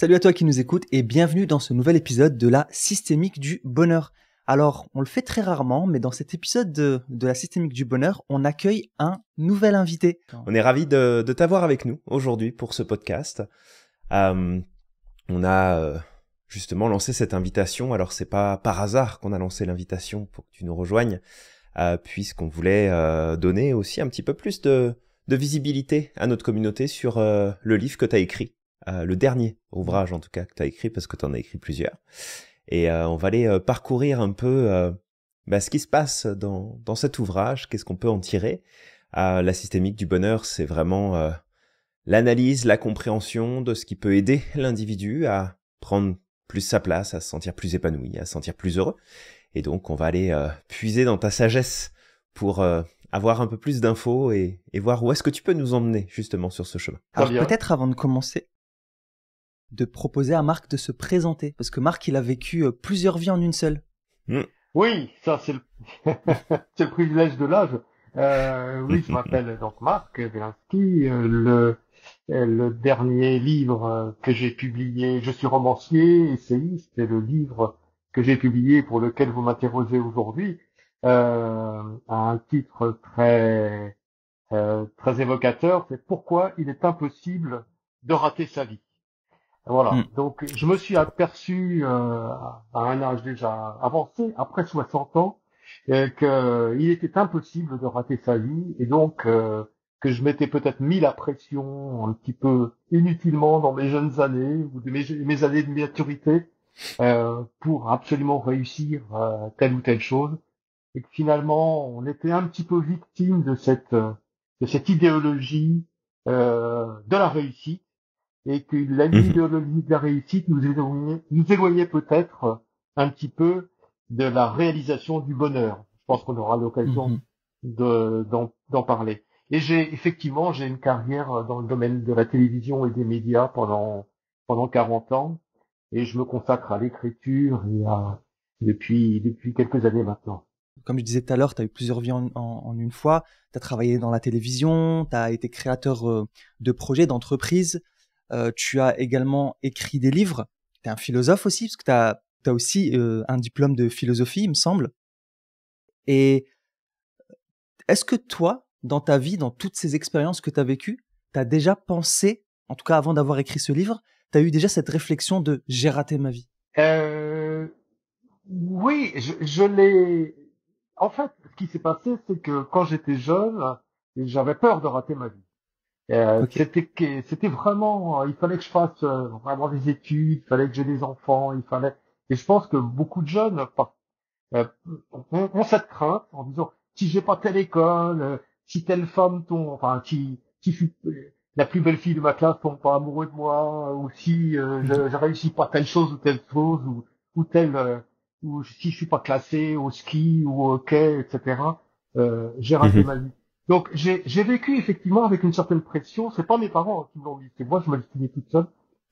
Salut à toi qui nous écoute et bienvenue dans ce nouvel épisode de la systémique du bonheur. Alors, on le fait très rarement, mais dans cet épisode de, la systémique du bonheur, on accueille un nouvel invité. On est ravi de, t'avoir avec nous aujourd'hui pour ce podcast. Euh, on a euh, justement lancé cette invitation. Alors, c'est pas par hasard qu'on a lancé l'invitation pour que tu nous rejoignes, euh, puisqu'on voulait donner aussi un petit peu plus de, de visibilité à notre communauté sur le livre que tu as écrit euh, le dernier ouvrage en tout cas que tu as écrit, parce que tu en as écrit plusieurs. Et euh, on va aller euh, parcourir un peu bah, ce qui se passe dans, dans cet ouvrage, qu'est-ce qu'on peut en tirer. la systémique du bonheur, c'est vraiment l'analyse, la compréhension de ce qui peut aider l'individu à prendre plus sa place, à se sentir plus épanoui, à se sentir plus heureux. Et donc on va aller puiser dans ta sagesse pour avoir un peu plus d'infos et, et, voir où est-ce que tu peux nous emmener justement sur ce chemin. Alors peut-être avant de commencer, de proposer à Marc de se présenter, parce que Marc, il a vécu euh, plusieurs vies en une seule. Hmm. Oui, ça c'est le, c'est le privilège de l'âge. Euh, oui, je m'appelle donc Marc Belansky. Euh, le, le dernier livre que j'ai publié, je suis romancier, essayiste, et le livre que j'ai publié pour lequel vous m'interrogez aujourd'hui euh, a un titre très très évocateur, c'est Pourquoi il est impossible de rater sa vie? Voilà. Hmm. Donc je me suis aperçu euh, à un âge déjà avancé, après 60 ans, euh, qu'il était impossible de rater sa vie et donc euh, que je m'étais peut-être mis la pression un petit peu inutilement dans mes jeunes années ou de mes, années de maturité euh, pour absolument réussir telle ou telle chose et que finalement on était un petit peu victime de cette de cette idéologie de la réussite et que la idéologie de la réussite nous éloignait, nous éloignait peut-être un petit peu de la réalisation du bonheur. Je pense qu'on aura l'occasion mhm. d'en parler. Et j'ai effectivement j'ai une carrière dans le domaine de la télévision et des médias pendant pendant 40 ans et je me consacre à l'écriture et à depuis depuis quelques années maintenant. Comme je disais tout à l'heure, tu as eu plusieurs vies en, en une fois. Tu as travaillé dans la télévision, tu as été créateur euh, de projets, d'entreprises. Euh, tu as également écrit des livres. Tu es un philosophe aussi, parce que tu as, aussi euh, un diplôme de philosophie, il me semble. Et est-ce que toi, dans ta vie, dans toutes ces expériences que tu as vécues, tu as déjà pensé, en tout cas avant d'avoir écrit ce livre, tu as eu déjà cette réflexion de j'ai raté ma vie euh, Oui, je, je l'ai. En fait, ce qui s'est passé, c'est que quand j'étais jeune, j'avais peur de rater ma vie. Euh, c'était c'était vraiment, il fallait que je fasse euh, vraiment des études, il fallait que j'ai des enfants, il fallait. Et je pense que beaucoup de jeunes euh, ont, cette crainte en disant si j'ai pas telle école, euh, si telle femme tombe, enfin si si je la plus belle fille de ma classe tombe pas amoureux de moi, ou si je, je réussis pas telle chose ou telle chose, ou ou telle, ou si je suis pas classé au ski ou au hockey, etc. j'ai raté mhm. ma vie. Donc j'ai vécu effectivement avec une certaine pression. C'est pas mes parents qui me l'ont dit, c'est moi je me l'ai toute seule,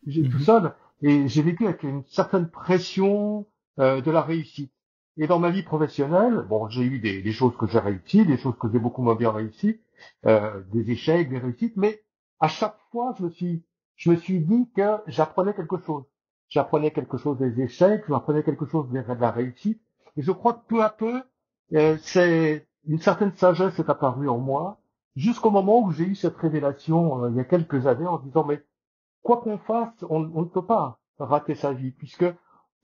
j'ai tout mhm. seul, et j'ai vécu avec une certaine pression euh, de la réussite. Et dans ma vie professionnelle, bon, j'ai eu des, des, choses que j'ai réussies, des choses que j'ai beaucoup moins bien réussies, euh, des échecs, des réussites, mais à chaque fois, je me suis, je me suis dit que j'apprenais quelque chose. J'apprenais quelque chose des échecs, j'apprenais quelque chose de la réussite, et je crois que peu à peu, euh, c'est une certaine sagesse est apparue en moi jusqu'au moment où j'ai eu cette révélation euh, il y a quelques années en disant mais quoi qu'on fasse, on, ne peut pas rater sa vie puisque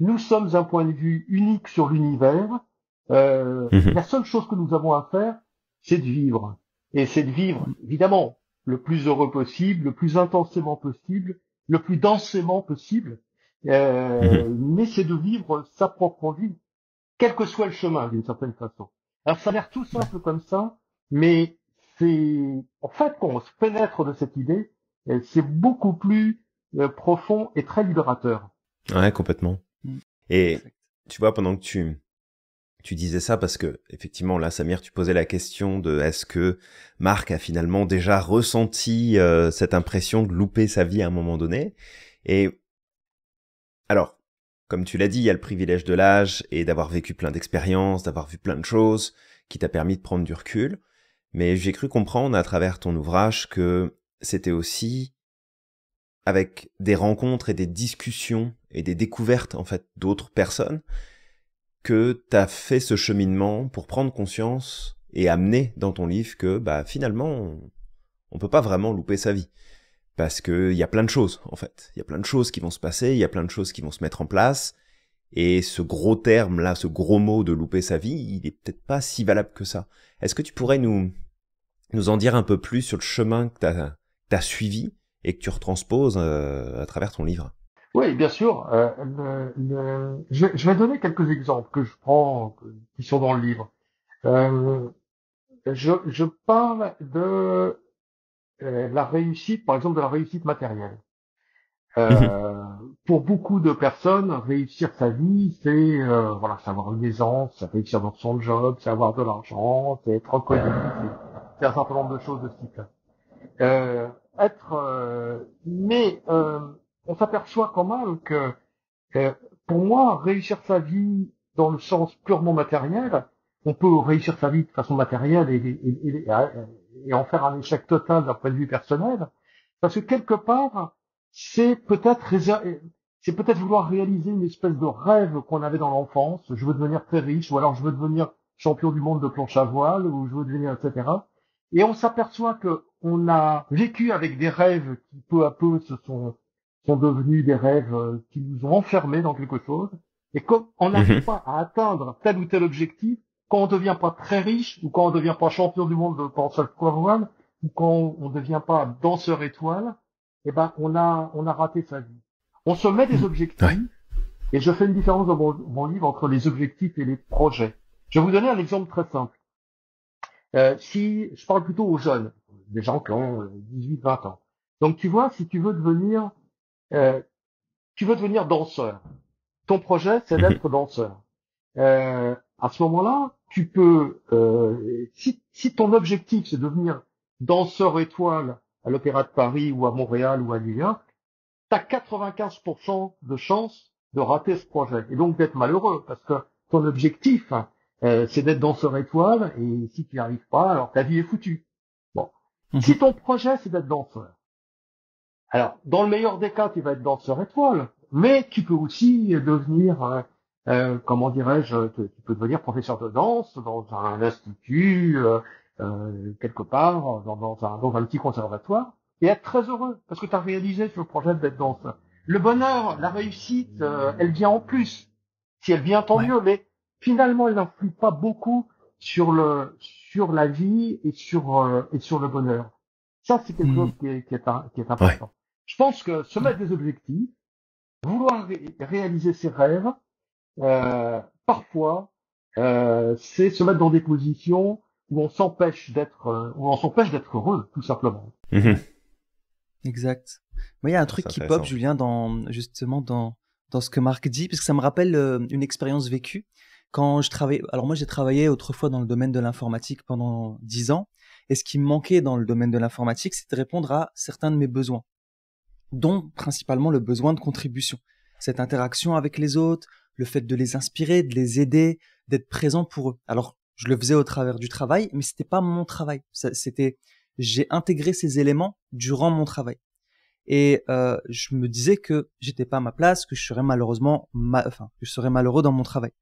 nous sommes un point de vue unique sur l'univers. Euh, mhm. La seule chose que nous avons à faire, c'est de vivre. Et c'est de vivre, évidemment, le plus heureux possible, le plus intensément possible, le plus densément possible. Euh, mhm. Mais c'est de vivre sa propre vie, quel que soit le chemin, d'une certaine façon. Alors ça a l'air tout simple comme ça, mais c'est en fait quand on se pénètre de cette idée, c'est beaucoup plus euh, profond et très libérateur. Ouais, complètement. Mm. Et tu vois, pendant que tu tu disais ça parce que effectivement là Samir tu posais la question de est-ce que Marc a finalement déjà ressenti euh, cette impression de louper sa vie à un moment donné? Et alors comme tu l'as dit, il y a le privilège de l'âge et d'avoir vécu plein d'expériences, d'avoir vu plein de choses qui t'a permis de prendre du recul. Mais j'ai cru comprendre à travers ton ouvrage que c'était aussi avec des rencontres et des discussions et des découvertes en fait d'autres personnes que tu as fait ce cheminement pour prendre conscience et amener dans ton livre que bah finalement on, on peut pas vraiment louper sa vie parce que il y a plein de choses en fait, il y a plein de choses qui vont se passer, il y a plein de choses qui vont se mettre en place et ce gros terme là, ce gros mot de louper sa vie, il est peut-être pas si valable que ça. Est-ce que tu pourrais nous nous en dire un peu plus sur le chemin que tu as, suivi et que tu retransposes euh, à travers ton livre? Oui, bien sûr. Euh. Je, je, vais, donner quelques exemples que je prends, qui sont dans le livre. Euh, je, je, parle de euh, la réussite, par exemple de la réussite matérielle. Euh, pour beaucoup de personnes, réussir sa vie, c'est euh, voilà, savoir une aisance, c'est réussir dans son job, c'est avoir de l'argent, c'est être reconnu, c'est un certain nombre de choses de ce type Euh, être, euh, mais euh, on s'aperçoit quand même que pour moi, réussir sa vie dans le sens purement matériel, on peut réussir sa vie de façon matérielle et, et, et, et en faire un échec total d'un point de vue personnel, parce que quelque part, c'est peut-être c'est peut-être vouloir réaliser une espèce de rêve qu'on avait dans l'enfance. Je veux devenir très riche, ou alors je veux devenir champion du monde de planche à voile, ou je veux devenir, etc. Et on s'aperçoit que on a vécu avec des rêves qui peu à peu se sont, sont devenus des rêves euh, qui nous ont enfermés dans quelque chose. Et comme on n'arrive mhm. pas à atteindre tel ou tel objectif, quand on devient pas très riche, ou quand on devient pas champion du monde à voile, ou quand on devient pas danseur étoile, eh ben, on a, on a raté sa vie. On se met des mmh. objectifs, et je fais une différence dans mon, livre entre les objectifs et les projets. Je vais vous donner un exemple très simple. Euh, si je parle plutôt aux jeunes, des gens qui ont 18, euh, 20 ans. Donc tu vois, si tu veux devenir, euh, tu veux devenir danseur. Ton projet, c'est mmh. d'être danseur. Euh, à ce moment-là, tu peux, euh, si, si ton objectif c'est de devenir danseur étoile à l'Opéra de Paris ou à Montréal ou à New York, tu as 95% de chances de rater ce projet et donc d'être malheureux parce que ton objectif, euh, c'est d'être danseur étoile et si tu n'y arrives pas, alors ta vie est foutue. Bon. Mhm. Si ton projet, c'est d'être danseur, alors dans le meilleur des cas, tu vas être danseur étoile, mais tu peux aussi devenir, euh, comment dirais-je, tu peux devenir professeur de danse dans un institut, euh, euh, quelque part dans, dans, un, dans un petit conservatoire et être très heureux parce que tu as réalisé ce projet d'être dans ça. Le bonheur, la réussite, euh, elle vient en plus. Si elle vient, tant mieux, mais finalement, elle n'influe pas beaucoup sur le sur la vie et sur euh, et sur le bonheur. Ça, c'est quelque hmm. chose qui est, qui est, qui est important. Je pense que se mettre des objectifs, vouloir réaliser ses rêves, parfois, euh, c'est se mettre dans des positions où on s'empêche d'être euh, où on s'empêche d'être heureux tout simplement. Mhm. Exact. Moi, il y a un truc qui pop, Julien, dans justement dans dans ce que Marc dit, parce que ça me rappelle euh, une expérience vécue quand je travaillais. Alors moi, j'ai travaillé autrefois dans le domaine de l'informatique pendant dix ans, et ce qui me manquait dans le domaine de l'informatique, c'était de répondre à certains de mes besoins, dont principalement le besoin de contribution, cette interaction avec les autres, le fait de les inspirer, de les aider, d'être présent pour eux. Alors je le faisais au travers du travail, mais c'était pas mon travail. C'était, j'ai intégré ces éléments durant mon travail. Et euh, je me disais que j'étais pas à ma place, que je serais malheureusement, enfin, que je serais malheureux dans mon travail.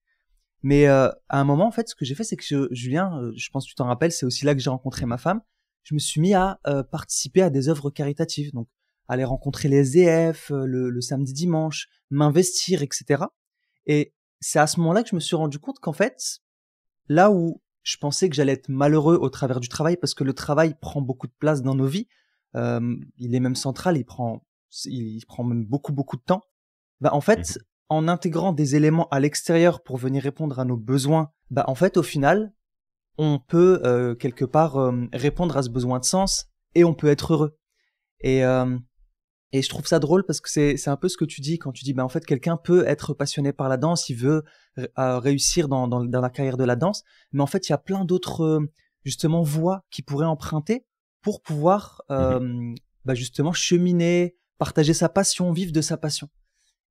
Mais euh, à un moment, en fait, ce que j'ai fait, c'est que Julien, euh, je pense que tu t'en rappelles, c'est aussi là que j'ai rencontré ma femme. Je me suis mis à euh, participer à des œuvres caritatives, donc aller rencontrer les EF euh, le, le samedi dimanche, m'investir, etc. Et c'est à ce moment-là que je me suis rendu compte qu'en fait, là où je pensais que j'allais être malheureux au travers du travail parce que le travail prend beaucoup de place dans nos vies. Euh, il est même central, il prend, il prend même beaucoup beaucoup de temps. Bah en fait, mmh. en intégrant des éléments à l'extérieur pour venir répondre à nos besoins, bah en fait au final, on peut euh, quelque part euh, répondre à ce besoin de sens et on peut être heureux. Et euh, et je trouve ça drôle parce que c'est c'est un peu ce que tu dis quand tu dis bah en fait quelqu'un peut être passionné par la danse, il veut euh, réussir dans, dans, dans la carrière de la danse, mais en fait il y a plein d'autres euh, justement voies qui pourrait emprunter pour pouvoir euh, mmh bah, justement cheminer, partager sa passion, vivre de sa passion.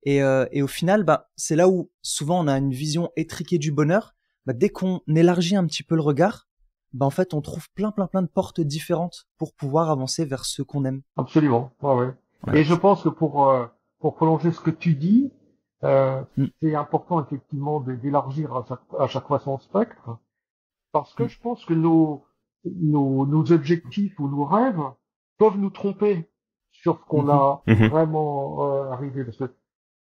Et, euh, et au final, bah, c'est là où souvent on a une vision étriquée du bonheur. Bah, dès qu'on élargit un petit peu le regard, bah, en fait on trouve plein plein plein de portes différentes pour pouvoir avancer vers ce qu'on aime. Absolument, ouais, ouais. Et je pense que pour euh, pour prolonger ce que tu dis, euh, mm. c'est important effectivement d'élargir à chaque, à chaque fois son spectre, parce que mm. je pense que nos, nos, nos objectifs ou nos rêves peuvent nous tromper sur ce qu'on mm-hmm. a mm-hmm. vraiment euh, arrivé. Parce que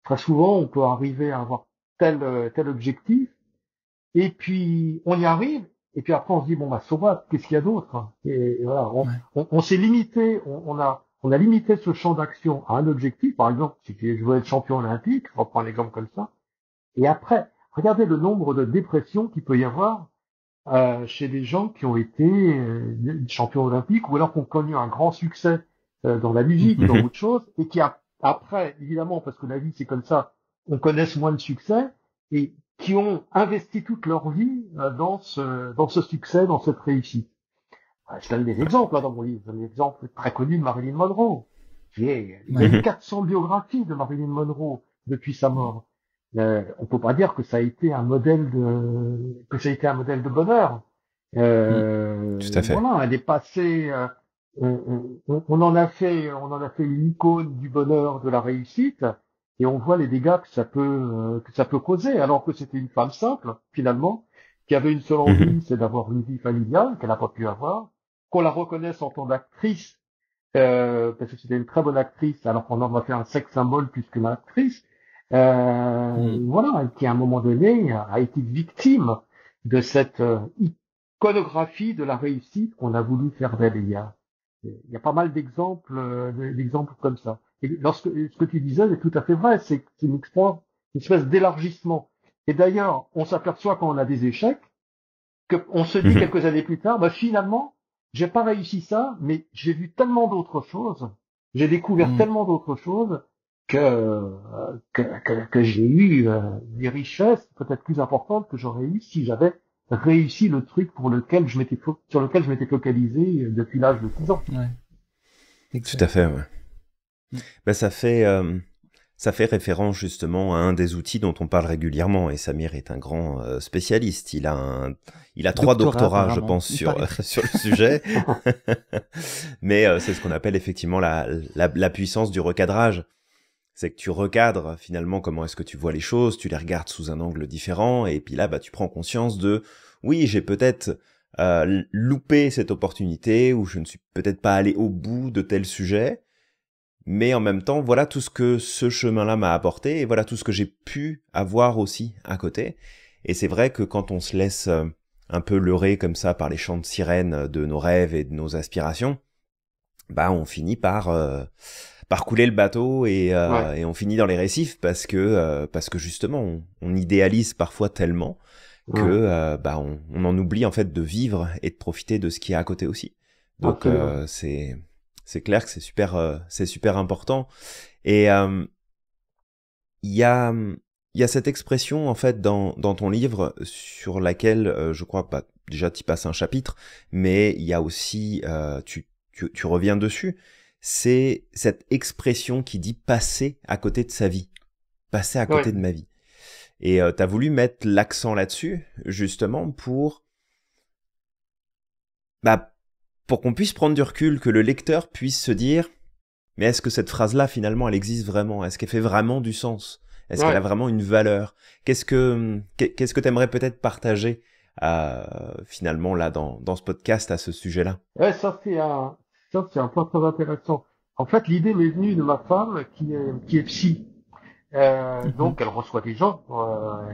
très souvent, on peut arriver à avoir tel euh, tel objectif, et puis on y arrive, et puis après on se dit bon bah sauvage, qu'est-ce qu'il y a d'autre? Et, voilà, on, on, s'est limité, on, on a on a limité ce champ d'action à un objectif. Par exemple, si je veux être champion olympique, je reprends un exemple comme ça. Et après, regardez le nombre de dépressions qu'il peut y avoir euh, chez des gens qui ont été euh, champions olympiques ou alors qui ont connu un grand succès euh, dans la musique dans autre chose et qui a, après, évidemment, parce que la vie c'est comme ça, on connaisse moins de succès et qui ont investi toute leur vie euh, dans ce, dans ce succès, dans cette réussite. Ah, je donne des exemples là, dans mon livre. Un exemple très connu de Marilyn Monroe. il y a eu 400 biographies de Marilyn Monroe depuis sa mort. Euh, on peut pas dire que ça a été un modèle de que ça a été un modèle de bonheur. Euh, Tout à fait. Voilà, elle est passée. Euh, on, on, en a fait, on en a fait une icône du bonheur, de la réussite, et on voit les dégâts que ça peut euh, que ça peut causer. Alors que c'était une femme simple, finalement, qui avait une seule envie, mhm. c'est d'avoir une vie familiale qu'elle n'a pas pu avoir qu'on la reconnaisse en tant qu'actrice, euh, parce que c'était une très bonne actrice, alors qu'on en a fait un sexe symbole plus qu'une actrice, euh, mm. voilà, qui à un moment donné a été victime de cette euh, iconographie de la réussite qu'on a voulu faire d'elle. Il y a, il y a pas mal d'exemples, euh, d'exemples comme ça. Et lorsque ce que tu disais est tout à fait vrai, c'est une, une espèce d'élargissement. Et d'ailleurs, on s'aperçoit quand on a des échecs, qu'on se dit mm-hmm. quelques années plus tard, bah finalement, j'ai pas réussi ça, mais j'ai vu tellement d'autres choses, j'ai découvert mm. tellement d'autres choses que que, que, j'ai eu euh, des richesses peut-être plus importantes que j'aurais eu si j'avais réussi le truc pour lequel je m'étais sur lequel je m'étais focalisé depuis l'âge de 6 ans. Ouais. Tout à fait, ouais. Mm. Ben, ça fait euh, ça fait référence justement à un des outils dont on parle régulièrement et Samir est un grand euh, spécialiste. Il a un, il a trois doctorats, je pense, sur sur le sujet. Mais euh, c'est ce qu'on appelle effectivement la, la, la puissance du recadrage. C'est que tu recadres finalement comment est-ce que tu vois les choses, tu les regardes sous un angle différent et puis là bah tu prends conscience de oui j'ai peut-être euh, loupé cette opportunité ou je ne suis peut-être pas allé au bout de tel sujet mais en même temps, voilà tout ce que ce chemin-là m'a apporté et voilà tout ce que j'ai pu avoir aussi à côté. Et c'est vrai que quand on se laisse euh, un peu leurrer comme ça par les chants de sirène de nos rêves et de nos aspirations, bah on finit par euh, par couler le bateau et, euh, et, on finit dans les récifs parce que parce que justement on, idéalise parfois tellement que bah on, on, en oublie en fait de vivre et de profiter de ce qui est à côté aussi. Donc c'est c'est clair que c'est super, euh, c'est super important. Et euh, il y a, il y a cette expression en fait dans, dans ton livre sur laquelle euh, je crois pas déjà tu passes un chapitre, mais il y a aussi tu, tu, tu reviens dessus. C'est cette expression qui dit passer à côté de sa vie, passer à côté de ma vie. Et tu as voulu mettre l'accent là-dessus justement pour bah pour qu'on puisse prendre du recul, que le lecteur puisse se dire, mais est-ce que cette phrase-là, finalement, elle existe vraiment? Est-ce qu'elle fait vraiment du sens? Est-ce qu'elle a vraiment une valeur? Qu'est-ce que qu'est-ce que t'aimerais peut-être partager euh, finalement là dans, dans ce podcast à ce sujet-là? Ouais, ça c'est un ça c'est un point très intéressant. En fait, l'idée m'est venue de ma femme qui est qui est psy. Euh, mhm. Donc, elle reçoit des gens. Euh,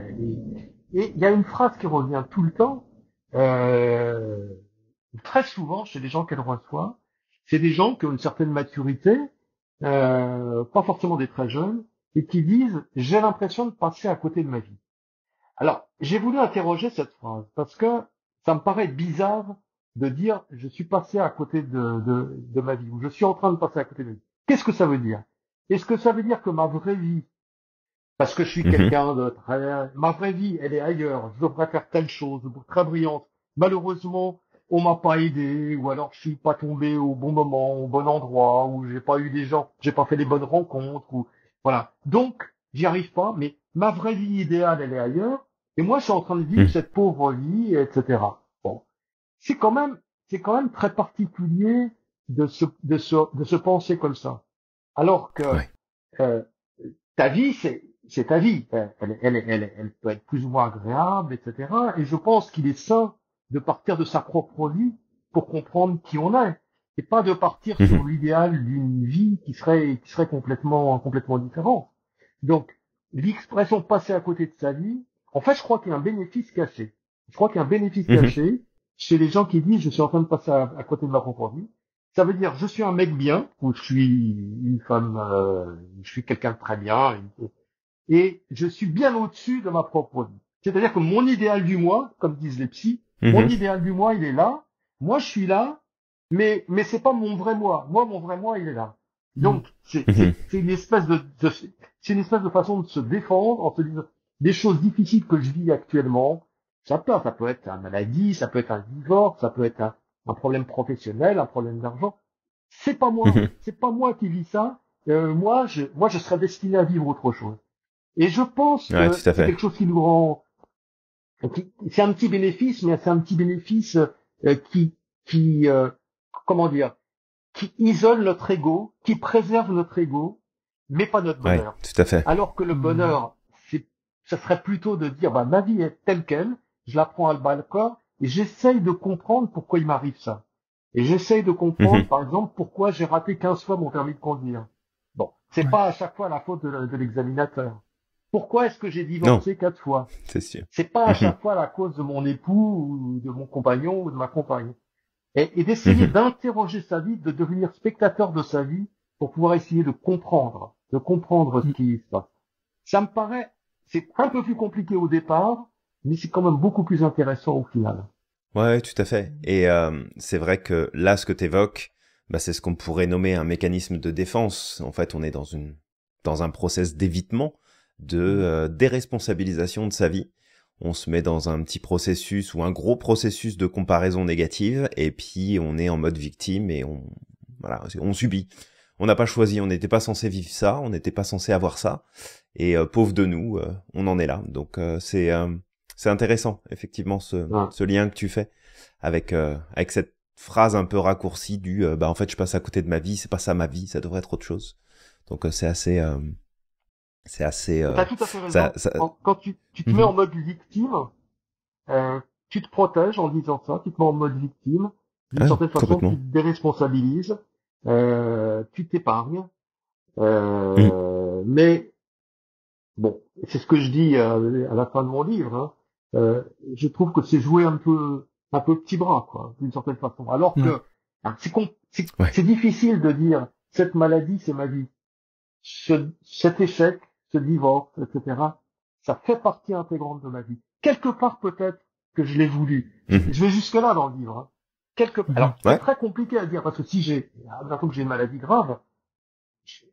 et il y a une phrase qui revient tout le temps. Euh, très souvent chez les gens qu'elle reçoit, c'est des gens qui ont une certaine maturité, euh, pas forcément des très jeunes, et qui disent j'ai l'impression de passer à côté de ma vie. Alors j'ai voulu interroger cette phrase parce que ça me paraît bizarre de dire je suis passé à côté de, de, de ma vie ou je suis en train de passer à côté de ma vie. Qu'est-ce que ça veut dire? Est-ce que ça veut dire que ma vraie vie, parce que je suis mhm. quelqu'un de très, ma vraie vie elle est ailleurs, je devrais faire telle chose, très brillante. Malheureusement, on m'a pas aidé, ou alors je suis pas tombé au bon moment, au bon endroit, ou j'ai pas eu des gens, j'ai pas fait les bonnes rencontres, ou voilà. Donc, j'y arrive pas, mais ma vraie vie idéale, elle est ailleurs, et moi, je suis en train de vivre hmm. cette pauvre vie, etc. Bon, c'est quand même, c'est quand même très particulier de se, de se, de se penser comme ça. Alors que euh, ta vie, c'est c'est ta vie. Elle, elle, elle, elle, peut être plus ou moins agréable, etc. Et je pense qu'il est sain de partir de sa propre vie pour comprendre qui on est, et pas de partir mhm. sur l'idéal d'une vie qui serait qui serait complètement complètement différente. Donc l'expression passer à côté de sa vie, en fait, je crois qu'il y a un bénéfice caché. Je crois qu'il y a un bénéfice mhm. caché chez les gens qui disent je suis en train de passer à, côté de ma propre vie. Ça veut dire je suis un mec bien ou je suis une femme, euh, je suis quelqu'un de très bien et je suis bien au-dessus de ma propre vie. C'est-à-dire que mon idéal du moi, comme disent les psys, mon mhm. idéal du moi, il est là. Moi, je suis là, mais mais c'est pas mon vrai moi. Moi, mon vrai moi, il est là. Donc c'est mhm. une espèce de, de c'est une espèce de façon de se défendre en se disant des choses difficiles que je vis actuellement. Ça peut, ça peut être une maladie, ça peut être un divorce, ça peut être un, problème professionnel, un problème d'argent. C'est pas moi, mhm. c'est pas moi qui vis ça. Euh, moi, je, moi, je serais destiné à vivre autre chose. Et je pense que c'est quelque chose qui nous rend, c'est un petit bénéfice, mais c'est un petit bénéfice euh, qui, qui, euh, comment dire, qui isole notre ego, qui préserve notre ego, mais pas notre bonheur. tout à fait. Alors que le mmh. bonheur, c'est, ça serait plutôt de dire, bah, ma vie est telle qu'elle, je la prends à le bas le corps, et j'essaye de comprendre pourquoi il m'arrive ça. Et j'essaye de comprendre, mmh. par exemple, pourquoi j'ai raté 15 fois mon permis de conduire. Bon, c'est pas à chaque fois la faute de, l'examinateur. Pourquoi est-ce que j'ai divorcé quatre fois? C'est sûr. C'est pas à mmh. chaque fois la cause de mon époux ou de mon compagnon ou de ma compagne. Et, et d'essayer d'interroger sa vie, de devenir spectateur de sa vie pour pouvoir essayer de comprendre de comprendre ce qui se passe. Ça me paraît, c'est un peu plus compliqué au départ, mais c'est quand même beaucoup plus intéressant au final. Ouais, tout à fait. Et euh, c'est vrai que là, ce que tu évoques, bah, c'est ce qu'on pourrait nommer un mécanisme de défense. En fait, on est dans une dans un process d'évitement, de euh, déresponsabilisation de sa vie. On se met dans un petit processus ou un gros processus de comparaison négative, et puis on est en mode victime et on voilà, on subit on n'a pas choisi, on n'était pas censé vivre ça, on n'était pas censé avoir ça, et euh, pauvre de nous, euh, on en est là. Donc euh, c'est c'est intéressant effectivement ce, ce lien que tu fais avec avec cette phrase un peu raccourcie du bah en fait je passe à côté de ma vie, c'est pas ça ma vie, ça devrait être autre chose. Donc c'est assez c'est assez. T'as tout à fait raison. Quand, tu, tu te mets mhm. en mode victime, tu te protèges en disant ça, tu te mets en mode victime. D'une ah, certaine façon, tu te déresponsabilises euh, tu t'épargnes. Euh, Mais bon, c'est ce que je dis à, la fin de mon livre. Hein. Euh, je trouve que c'est jouer un peu un peu petit bras, quoi, d'une certaine façon. Alors que c'est difficile de dire cette maladie, c'est ma vie. Ce, cet échec, ce divorce, etc. Ça fait partie intégrante de ma vie. Quelque part peut-être que je l'ai voulu. Mhm. Je vais jusque là dans le livre. Hein quelque alors c'est très compliqué à dire parce que si j'ai que j'ai une maladie grave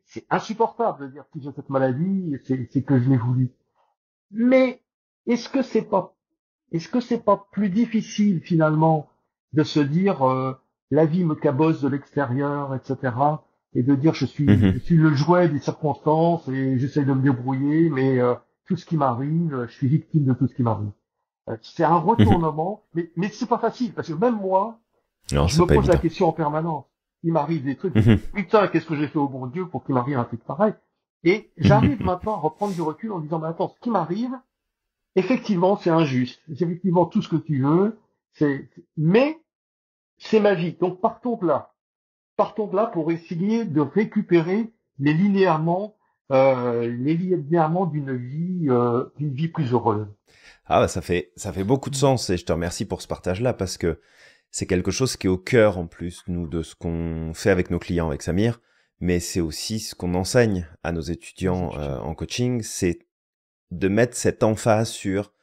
c'est insupportable de dire si j'ai cette maladie c'est que je l'ai voulu mais est-ce que c'est pas est-ce que c'est pas plus difficile finalement de se dire euh, la vie me cabosse de l'extérieur etc et de dire je suis mhm. je suis le jouet des circonstances et j'essaie de me débrouiller mais euh, tout ce qui m'arrive je suis victime de tout ce qui m'arrive euh, c'est un mhm. retournement, mais, mais c'est pas facile, parce que même moi, je me pose la question en permanence. Il m'arrive des trucs. Mhm. Putain, qu'est-ce que j'ai fait au bon Dieu pour qu'il m'arrive un truc pareil? Et j'arrive maintenant à reprendre du recul en disant, mais attends, ce qui m'arrive, effectivement, c'est injuste. C'est effectivement tout ce que tu veux. C'est, mais c'est ma vie. Donc partons de là. Partons de là pour essayer de récupérer les linéairement, euh, les linéairement d'une vie, euh, d'une vie plus heureuse. Ah bah ça fait ça fait beaucoup de sens et je te remercie pour ce partage là parce que c'est quelque chose qui est au cœur en plus, nous, de ce qu'on fait avec nos clients, avec Samir, mais c'est aussi ce qu'on enseigne à nos étudiants euh, en coaching, c'est de mettre cette emphase sur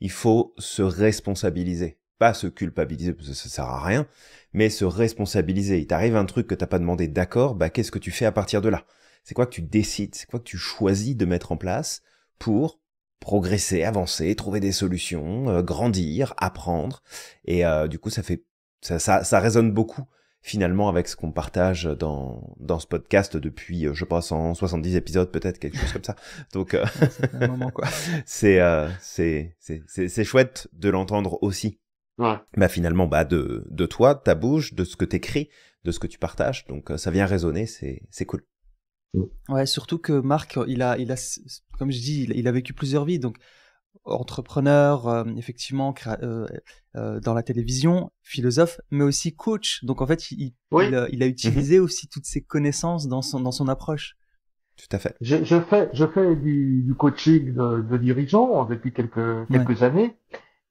il faut se responsabiliser. Pas se culpabiliser parce que ça sert à rien, mais se responsabiliser. Il t'arrive un truc que t'as pas demandé, d'accord, bah qu'est-ce que tu fais à partir de là? C'est quoi que tu décides? C'est quoi que tu choisis de mettre en place pour progresser, avancer, trouver des solutions, euh, grandir, apprendre? Et euh, du coup, ça fait ça, ça, ça résonne beaucoup finalement avec ce qu'on partage dans dans ce podcast depuis, euh, je pense, 170 épisodes peut-être quelque chose comme ça. Donc c'est c'est c'est c'est chouette de l'entendre aussi. Ouais. Bah finalement bah de de toi, de ta bouche, de ce que t'écris, de ce que tu partages. Donc ça vient résonner, c'est c'est cool. Ouais, surtout que Marc, il a, il a, comme je dis, il, a vécu plusieurs vies. Donc, entrepreneur, euh, effectivement, euh, euh, dans la télévision, philosophe, mais aussi coach. Donc, en fait, il, il, a, utilisé aussi toutes ses connaissances dans son, dans son approche. Tout à fait. Je, je fais, je fais du, du coaching de, de, dirigeants depuis quelques, quelques années.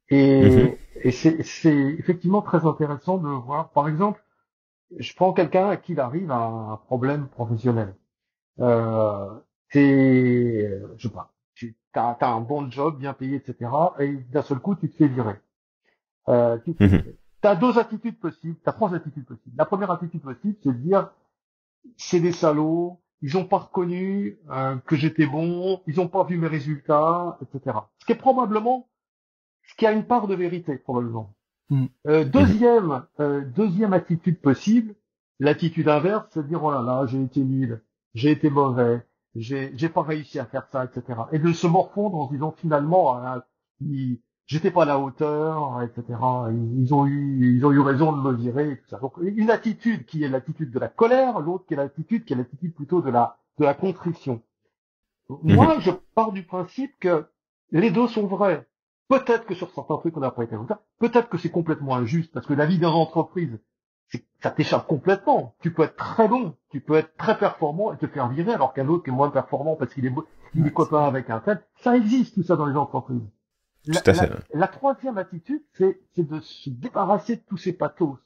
Et, mhm. et c'est effectivement très intéressant de voir, par exemple, je prends quelqu'un à qui il arrive un problème professionnel. Euh, t'es, je sais pas, tu as, as, un bon job, bien payé, etc. Et d'un seul coup, tu te fais virer. Euh, tu mhm. as deux attitudes possibles, tu as trois attitudes possibles. La première attitude possible, c'est de dire, c'est des salauds, ils ont pas reconnu euh, que j'étais bon, ils ont pas vu mes résultats, etc. Ce qui est probablement, ce qui a une part de vérité, probablement. Mhm. Euh, deuxième, euh, deuxième attitude possible, l'attitude inverse, c'est de dire, oh là là, j'ai été nul j'ai été mauvais, j'ai j'ai pas réussi à faire ça, etc. Et de se morfondre en disant finalement, euh, j'étais pas à la hauteur, etc. Ils, ont eu ils ont eu raison de me virer, et tout ça. Donc une attitude qui est l'attitude de la colère, l'autre qui est l'attitude qui est l'attitude plutôt de la de la contrition. Moi, mhm. je pars du principe que les deux sont vrais. Peut-être que sur certains trucs on n'a pas été à Peut-être que c'est complètement injuste parce que la vie d'une entreprise ça t'échappe complètement. Tu peux être très bon, tu peux être très performant et te faire virer alors qu'un autre qui est moins performant parce qu'il est, il est copain avec un tel. Ça existe tout ça dans les entreprises. La, tout à fait. La, troisième attitude, c'est, de se débarrasser de tous ces pathos.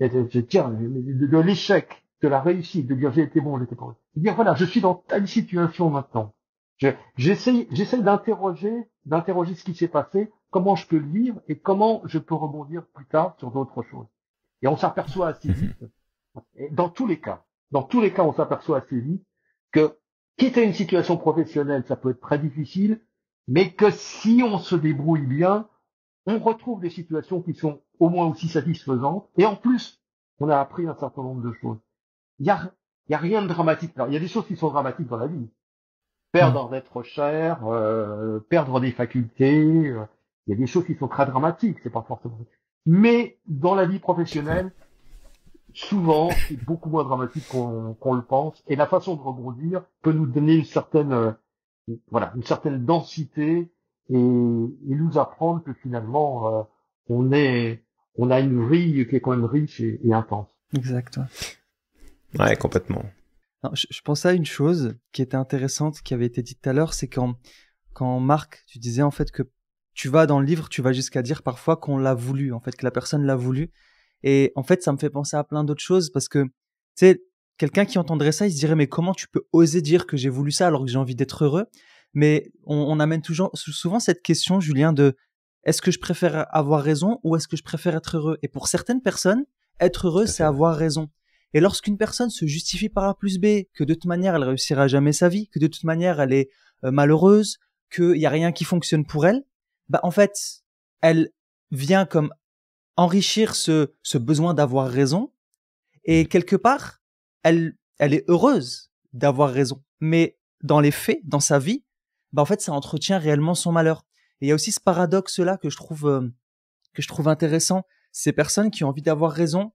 Et de, de, de, l'échec, de la réussite, de dire j'ai été bon, j'étais pas bon. De dire voilà, je suis dans telle situation maintenant. j'essaie, j'essaie d'interroger, d'interroger ce qui s'est passé, comment je peux le vivre et comment je peux rebondir plus tard sur d'autres choses. Et on s'aperçoit assez mhm. vite, dans tous les cas, dans tous les cas, on s'aperçoit assez vite que quitter une situation professionnelle, ça peut être très difficile, mais que si on se débrouille bien, on retrouve des situations qui sont au moins aussi satisfaisantes. Et en plus, on a appris un certain nombre de choses. Il y a, y a rien de dramatique. Alors, il y a des choses qui sont dramatiques dans la vie. Perdre d'être cher, euh, perdre des facultés. Euh, il y a des choses qui sont très dramatiques. C'est pas forcément. Mais dans la vie professionnelle, souvent, c'est beaucoup moins dramatique qu'on le pense. Et la façon de rebondir peut nous donner une certaine, euh, voilà, une certaine densité et, et nous apprendre que finalement, euh, on est, on a une vie qui est quand même riche et, intense. Exact. Ouais, complètement. Je, je pensais à une chose qui était intéressante, qui avait été dite tout à l'heure, c'est quand, quand Marc, tu disais en fait que tu vas dans le livre, tu vas jusqu'à dire parfois qu'on l'a voulu, en fait, que la personne l'a voulu. Et en fait, ça me fait penser à plein d'autres choses parce que, tu sais, quelqu'un qui entendrait ça, il se dirait, mais comment tu peux oser dire que j'ai voulu ça alors que j'ai envie d'être heureux? Mais on, amène toujours, souvent cette question, Julien, de est-ce que je préfère avoir raison ou est-ce que je préfère être heureux? Et pour certaines personnes, être heureux, c'est avoir raison. Et lorsqu'une personne se justifie par A plus B, que de toute manière, elle réussira jamais sa vie, que de toute manière, elle est euh, malheureuse, qu'il n'y a rien qui fonctionne pour elle, bah en fait, elle vient comme enrichir ce, ce besoin d'avoir raison et quelque part, elle, elle est heureuse d'avoir raison. Mais dans les faits, dans sa vie, bah en fait, ça entretient réellement son malheur. Et il y a aussi ce paradoxe-là que je trouve euh, que je trouve intéressant. Ces personnes qui ont envie d'avoir raison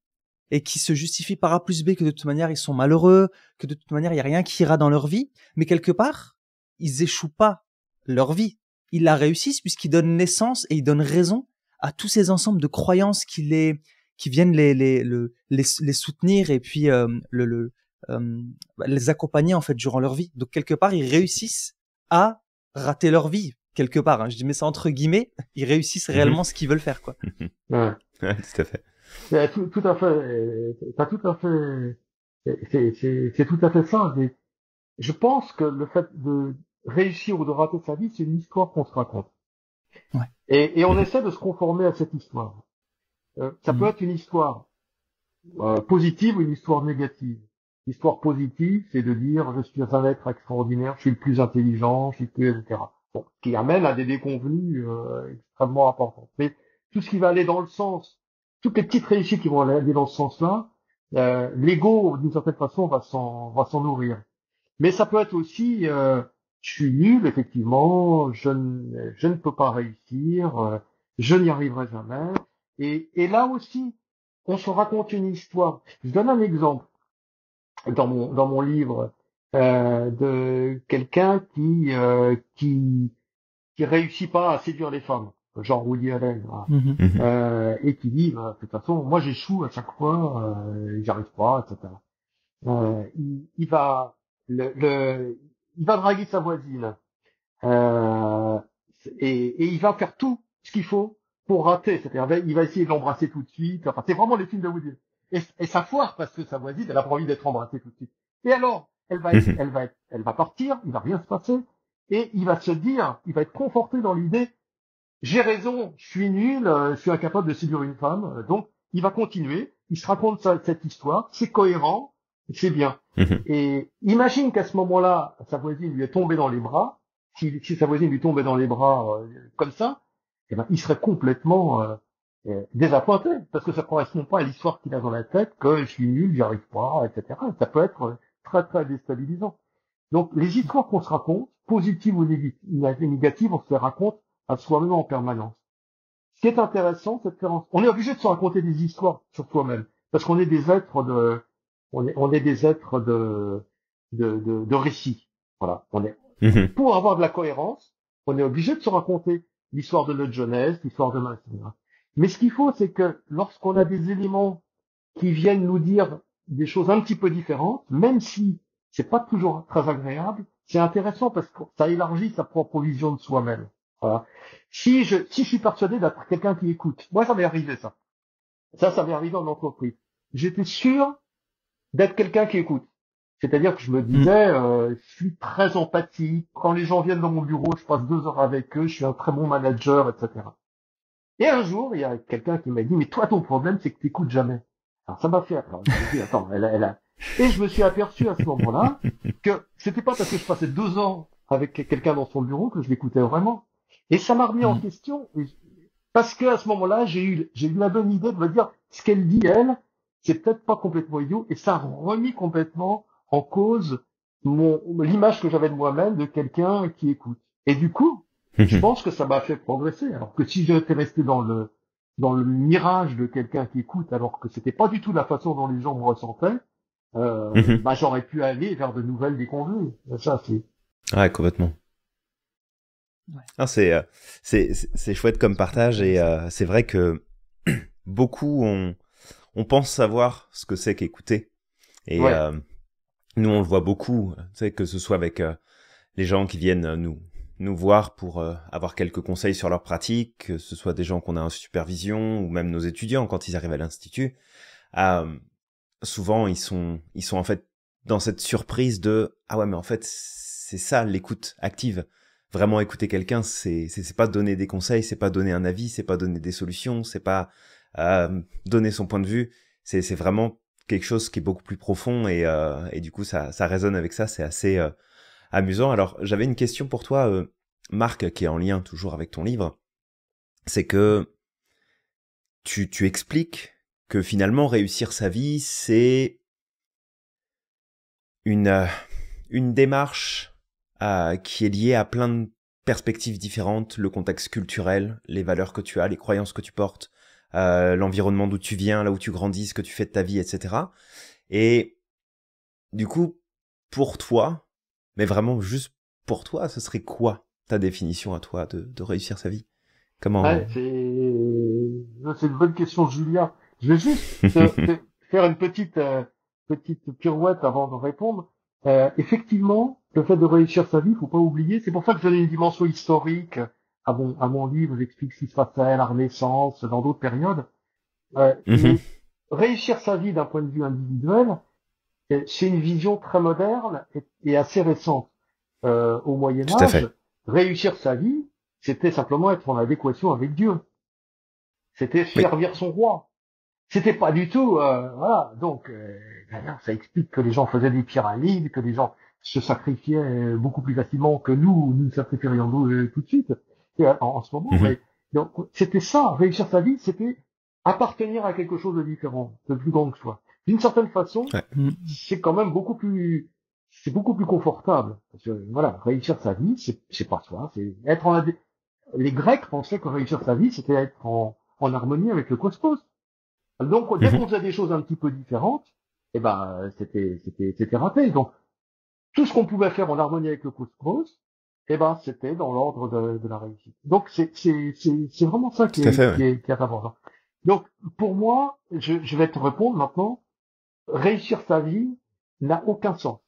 et qui se justifient par A plus B que de toute manière ils sont malheureux, que de toute manière il y a rien qui ira dans leur vie, mais quelque part ils échouent pas leur vie ils la réussissent puisqu'ils donnent naissance et ils donnent raison à tous ces ensembles de croyances qui les qui viennent les les les, les, soutenir et puis euh, le, le euh, les accompagner en fait durant leur vie. Donc quelque part ils réussissent à rater leur vie quelque part. Hein. Je dis mais ça entre guillemets, ils réussissent mhm. réellement ce qu'ils veulent faire quoi. ouais. ouais, tout à fait. Tout, tout, à fait. T'as tout à fait. C'est tout à fait ça. Je pense que le fait de réussir ou de rater sa vie, c'est une histoire qu'on se raconte. Ouais. Et, et, on essaie de se conformer à cette histoire. Euh, ça peut mm. être une histoire euh, positive ou une histoire négative. L'histoire positive, c'est de dire je suis un être extraordinaire, je suis le plus intelligent, je suis le plus etc. Bon, qui amène à des déconvenues euh, extrêmement importantes. Mais tout ce qui va aller dans le sens, toutes les petites réussites qui vont aller dans ce sens-là, euh, l'ego d'une certaine façon va s'en nourrir. Mais ça peut être aussi euh, je suis nul, effectivement, je ne, peux pas réussir, euh, je n'y arriverai jamais. Et, là aussi, on se raconte une histoire. Je donne un exemple dans mon, livre. euh, de quelqu'un qui qui qui réussit pas à séduire les femmes, genre Woody Allen, Mhm. Mhm. euh, et qui dit bah, de toute façon moi j'échoue à chaque fois, euh, j'y arrive pas, etc. Euh, il, il va le, le il va draguer sa voisine euh, et, et il va faire tout ce qu'il faut pour rater, c'est-à-dire il va essayer de l'embrasser tout de suite. Enfin, c'est vraiment les films de Woody. Et, et ça foire parce que sa voisine elle a pas envie d'être embrassée tout de suite. Et alors elle va être- Mhm. elle va être- elle va partir, il va rien se passer et il va se dire, il va être conforté dans l'idée j'ai raison, je suis nul, euh, je suis incapable de séduire une femme. euh, Donc, il va continuer, il se raconte sa- cette histoire, c'est cohérent, c'est bien. Mhm. Et imagine qu'à ce moment-là, sa voisine lui est tombée dans les bras. Si, si sa voisine lui tombait dans les bras euh, comme ça, eh ben, il serait complètement euh, euh, désappointé parce que ça correspond pas à l'histoire qu'il a dans la tête, que je suis nul, j'y arrive pas, etc. Ça peut être très très déstabilisant. Donc, les histoires qu'on se raconte, positives ou négatives, on se les raconte à soi-même en permanence. Ce qui est intéressant, faire, en- on est obligé de se raconter des histoires sur soi-même, parce qu'on est des êtres de, on est, on est des êtres de, de, de, de récits. Voilà. On est, Mhm. pour avoir de la cohérence, on est obligé de se raconter l'histoire de notre jeunesse, l'histoire de maintenant. Mais ce qu'il faut, c'est que lorsqu'on a des éléments qui viennent nous dire des choses un petit peu différentes, même si c'est pas toujours très agréable, c'est intéressant parce que ça élargit sa propre vision de soi-même. Voilà. Si je, si je suis persuadé d'être quelqu'un qui écoute, moi ça m'est arrivé ça. Ça, ça m'est arrivé en entreprise. J'étais sûr d'être quelqu'un qui écoute. C'est-à-dire que je me disais, euh, je suis très empathique. Quand les gens viennent dans mon bureau, je passe deux heures avec eux, je suis un très bon manager, etc. Et un jour, il y a quelqu'un qui m'a dit, mais toi, ton problème, c'est que tu écoutes jamais. Alors ça m'a fait, alors, je me suis dit, attends, elle, a- elle a... Et je me suis aperçu à ce moment-là que c'était pas parce que je passais deux ans avec quelqu'un dans son bureau que je l'écoutais vraiment. Et ça m'a remis en Mm. question. Parce que à ce moment-là, j'ai eu, j'ai eu la bonne idée de me dire, ce qu'elle dit, elle, c'est peut-être pas complètement idiot, et ça a remis complètement en cause mon, l'image que j'avais de moi-même de quelqu'un qui écoute. Et du coup, je pense que ça m'a fait progresser. Alors que si j'étais resté dans le, dans le mirage de quelqu'un qui écoute, alors que c'était pas du tout la façon dont les gens me ressentaient, euh, Mhm. bah, j'aurais pu aller vers de nouvelles déconvenues. Ça, c'est, Ouais, complètement. Ouais. C'est, euh, c'est, c'est- chouette comme partage et euh, c'est vrai que beaucoup on, on pense savoir ce que c'est qu'écouter. Et Ouais. euh, nous, on le voit beaucoup, tu sais, que ce soit avec euh, les gens qui viennent euh, nous nous voir pour euh, avoir quelques conseils sur leur pratique, que ce soit des gens qu'on a en supervision ou même nos étudiants quand ils arrivent à l'institut. Euh, souvent, ils sont ils sont en fait dans cette surprise de ah ouais mais en fait c'est ça l'écoute active vraiment écouter quelqu'un c'est c'est pas donner des conseils c'est pas donner un avis c'est pas donner des solutions c'est pas donner son point de vue. C'est vraiment quelque chose qui est beaucoup plus profond et euh, et du coup ça ça résonne avec ça c'est assez euh, amusant. Alors j'avais une question pour toi euh, Marc qui est en lien toujours avec ton livre. C'est que tu tu expliques que finalement réussir sa vie c'est une une démarche euh, qui est liée à plein de perspectives différentes, le contexte culturel, les valeurs que tu as, les croyances que tu portes, euh, l'environnement d'où tu viens, là où tu grandis, ce que tu fais de ta vie, etc. Et du coup, pour toi, mais vraiment juste pour toi, ce serait quoi ta définition à toi de, de réussir sa vie? Comment ouais, c'est, une bonne question, Julia. Je vais juste te- te faire une petite, euh, petite pirouette avant de répondre. Euh, effectivement, le fait de réussir sa vie, faut pas oublier. C'est pour ça que je donne une dimension historique à mon, à mon livre. J'explique ce qui se passait à la Renaissance, dans d'autres périodes. Euh, Mhm. réussir sa vie d'un point de vue individuel, c'est une vision très moderne et, et assez récente. Euh, au Moyen Âge, fait. réussir sa vie, c'était simplement être en adéquation avec Dieu. C'était servir son roi. C'était pas du tout, euh, voilà. Donc, euh, d'ailleurs, ça explique que les gens faisaient des pyramides, que les gens se sacrifiaient euh, beaucoup plus facilement que nous, nous sacrifierions nous euh, tout de suite et, euh, en, en ce moment. Mhm. mais- donc, c'était ça, réussir sa vie, c'était appartenir à quelque chose de différent, de plus grand que soi. D'une certaine façon, Ouais. Mm. c'est quand même beaucoup plus, c'est beaucoup plus confortable. Parce que, voilà, réussir sa vie, c'est, c'est pas soi, c'est être en Les Grecs pensaient que réussir sa vie, c'était être en, en harmonie avec le cosmos. Donc, dès Mhm. qu'on faisait des choses un petit peu différentes, eh ben, c'était, c'était, c'était raté. Donc, tout ce qu'on pouvait faire en harmonie avec le cosmos, eh ben, c'était dans l'ordre de, de, la réussite. Donc, c'est, c'est, c'est, c'est vraiment ça qui est, qui, est, qui est, important. Donc, pour moi, je, je vais te répondre maintenant, réussir sa vie n'a aucun sens.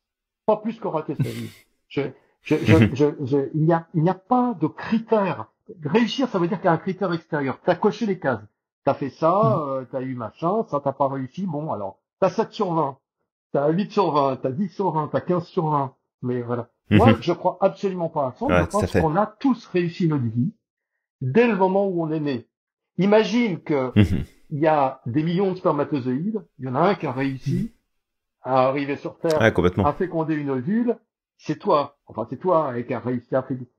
Pas plus que rater sa vie. Je, je, je, je, il n'y a, il n'y a pas de critère. Réussir, ça veut dire qu'il y a un critère extérieur. T'as coché les cases. T'as fait ça, mm. euh, t'as eu machin, ça t'as pas réussi. Bon, alors, t'as 7 sur 20, t'as 8 sur 20, t'as 10 sur 20, t'as 15 sur 20. Mais voilà. Mm-hmm. Moi, je crois absolument pas à ça. je pense qu'on a tous réussi notre vie dès le moment où on est né. Imagine que mm-hmm. il y a des millions de spermatozoïdes, il y en a un qui a réussi à arriver sur Terre, à féconder une ovule, c'est toi, enfin c'est toi qui a réussi à féconder,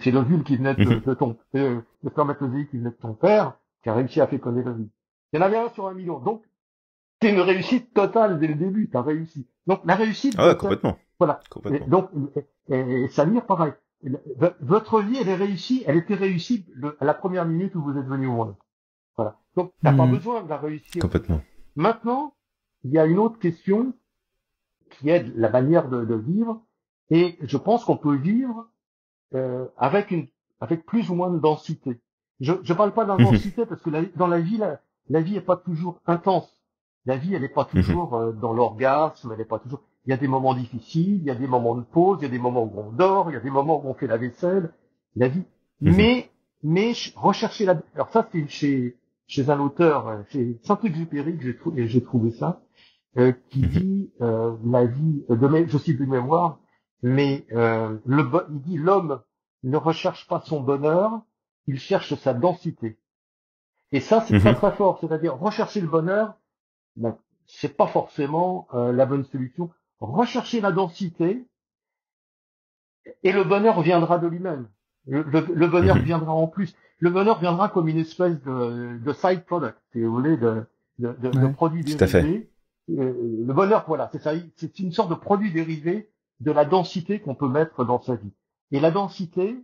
c'est l'ovule qui venait de, mm-hmm. de ton, euh, le spermatozoïde qui venait de ton père, qui a réussi à féconder l'ovule. Il y en avait un sur un million, donc c'est une réussite totale dès le début, t'as réussi. Donc la réussite. Ah ouais, complètement. Voilà. Complètement. donc et, Samir, pareil. Votre vie, elle est réussie, elle était réussie à la première minute où vous êtes venu au monde. Voilà. Donc, t'as pas hmm. besoin de la réussir. Complètement. Maintenant, il y a une autre question qui est la manière de, de vivre, et je pense qu'on peut vivre euh, avec une, avec plus ou moins de densité. Je ne parle pas d'intensité parce que la, dans la vie, la, la vie est pas toujours intense. La vie, elle n'est pas mhm. toujours euh, dans l'orgasme, elle n'est pas toujours. Il y a des moments difficiles, il y a des moments de pause, il y a des moments où on dort, il y a des moments où on fait la vaisselle. La vie. Mhm. Mais, mais rechercher la. Alors ça, c'est chez chez un auteur, euh, chez Saint-Exupéry que j'ai trouvé, j'ai trouvé ça, euh, qui mhm. dit euh, la vie de je cite de mémoire, mais euh, le il dit l'homme ne recherche pas son bonheur, il cherche sa densité. Et ça, c'est très très fort. C'est-à-dire rechercher le bonheur, c'est pas forcément euh, la bonne solution. Rechercher la densité et le bonheur viendra de lui-même. Le, bonheur mhm. viendra en plus. Le bonheur viendra comme une espèce de, de side product, si vous voulez, de, de, de, produit dérivé. Euh, le bonheur, voilà, c'est ça. C'est une sorte de produit dérivé de la densité qu'on peut mettre dans sa vie. Et la densité,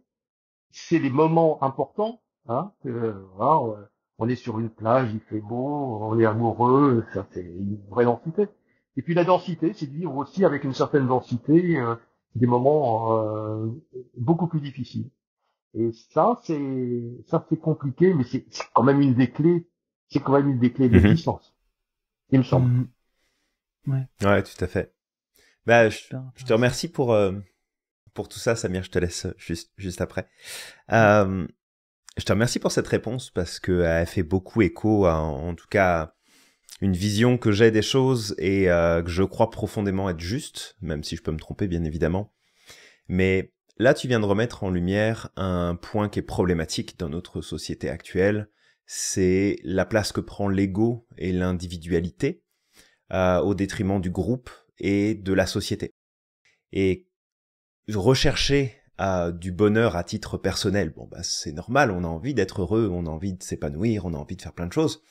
c'est les moments importants. Hein, voilà, on est sur une plage, il fait beau, on est amoureux, ça c'est une vraie densité. Et puis la densité, c'est de vivre aussi avec une certaine densité euh, des moments euh, beaucoup plus difficiles. Et ça, c'est ça c'est compliqué, mais c'est quand même une des clés. C'est quand même une des clés de mm il me semble. Mm. Ouais. ouais, tout à fait. Bah, je, te remercie pour euh, pour tout ça, Samir. Je te laisse juste juste après. Euh, je te remercie pour cette réponse parce qu'elle fait beaucoup écho à, en tout cas, une vision que j'ai des choses et euh, que je crois profondément être juste, même si je peux me tromper bien évidemment. Mais là, tu viens de remettre en lumière un point qui est problématique dans notre société actuelle, c'est la place que prend l'ego et l'individualité euh, au détriment du groupe et de la société. Et rechercher du bonheur à titre personnel, bon bah c'est normal, on a envie d'être heureux, on a envie de s'épanouir, on a envie de faire plein de choses.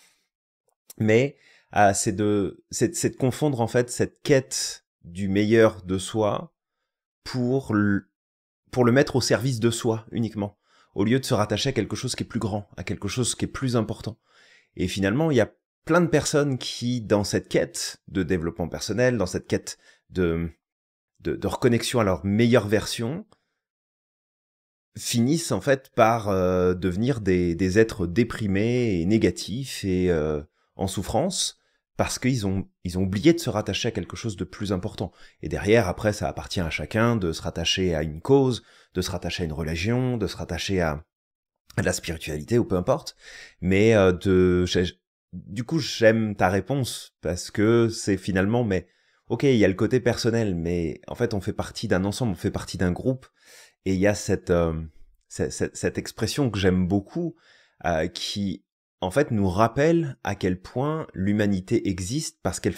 Mais euh, c'est de c'est de confondre en fait cette quête du meilleur de soi pour le, pour le mettre au service de soi uniquement, au lieu de se rattacher à quelque chose qui est plus grand, à quelque chose qui est plus important. Et finalement, il y a plein de personnes qui, dans cette quête de développement personnel, dans cette quête de, de, de reconnexion à leur meilleure version, finissent en fait par euh, devenir des, des, êtres déprimés et négatifs et euh, en souffrance parce qu'ils ont ils ont oublié de se rattacher à quelque chose de plus important. Et derrière, après, ça appartient à chacun de se rattacher à une cause, de se rattacher à une religion, de se rattacher à, à la spiritualité ou peu importe. Mais euh, de du coup, j'aime ta réponse parce que c'est finalement, mais ok, il y a le côté personnel, mais en fait, on fait partie d'un ensemble, on fait partie d'un groupe et il y a cette, euh, cette, cette, expression que j'aime beaucoup, euh, qui en fait nous rappelle à quel point l'humanité existe parce qu'elle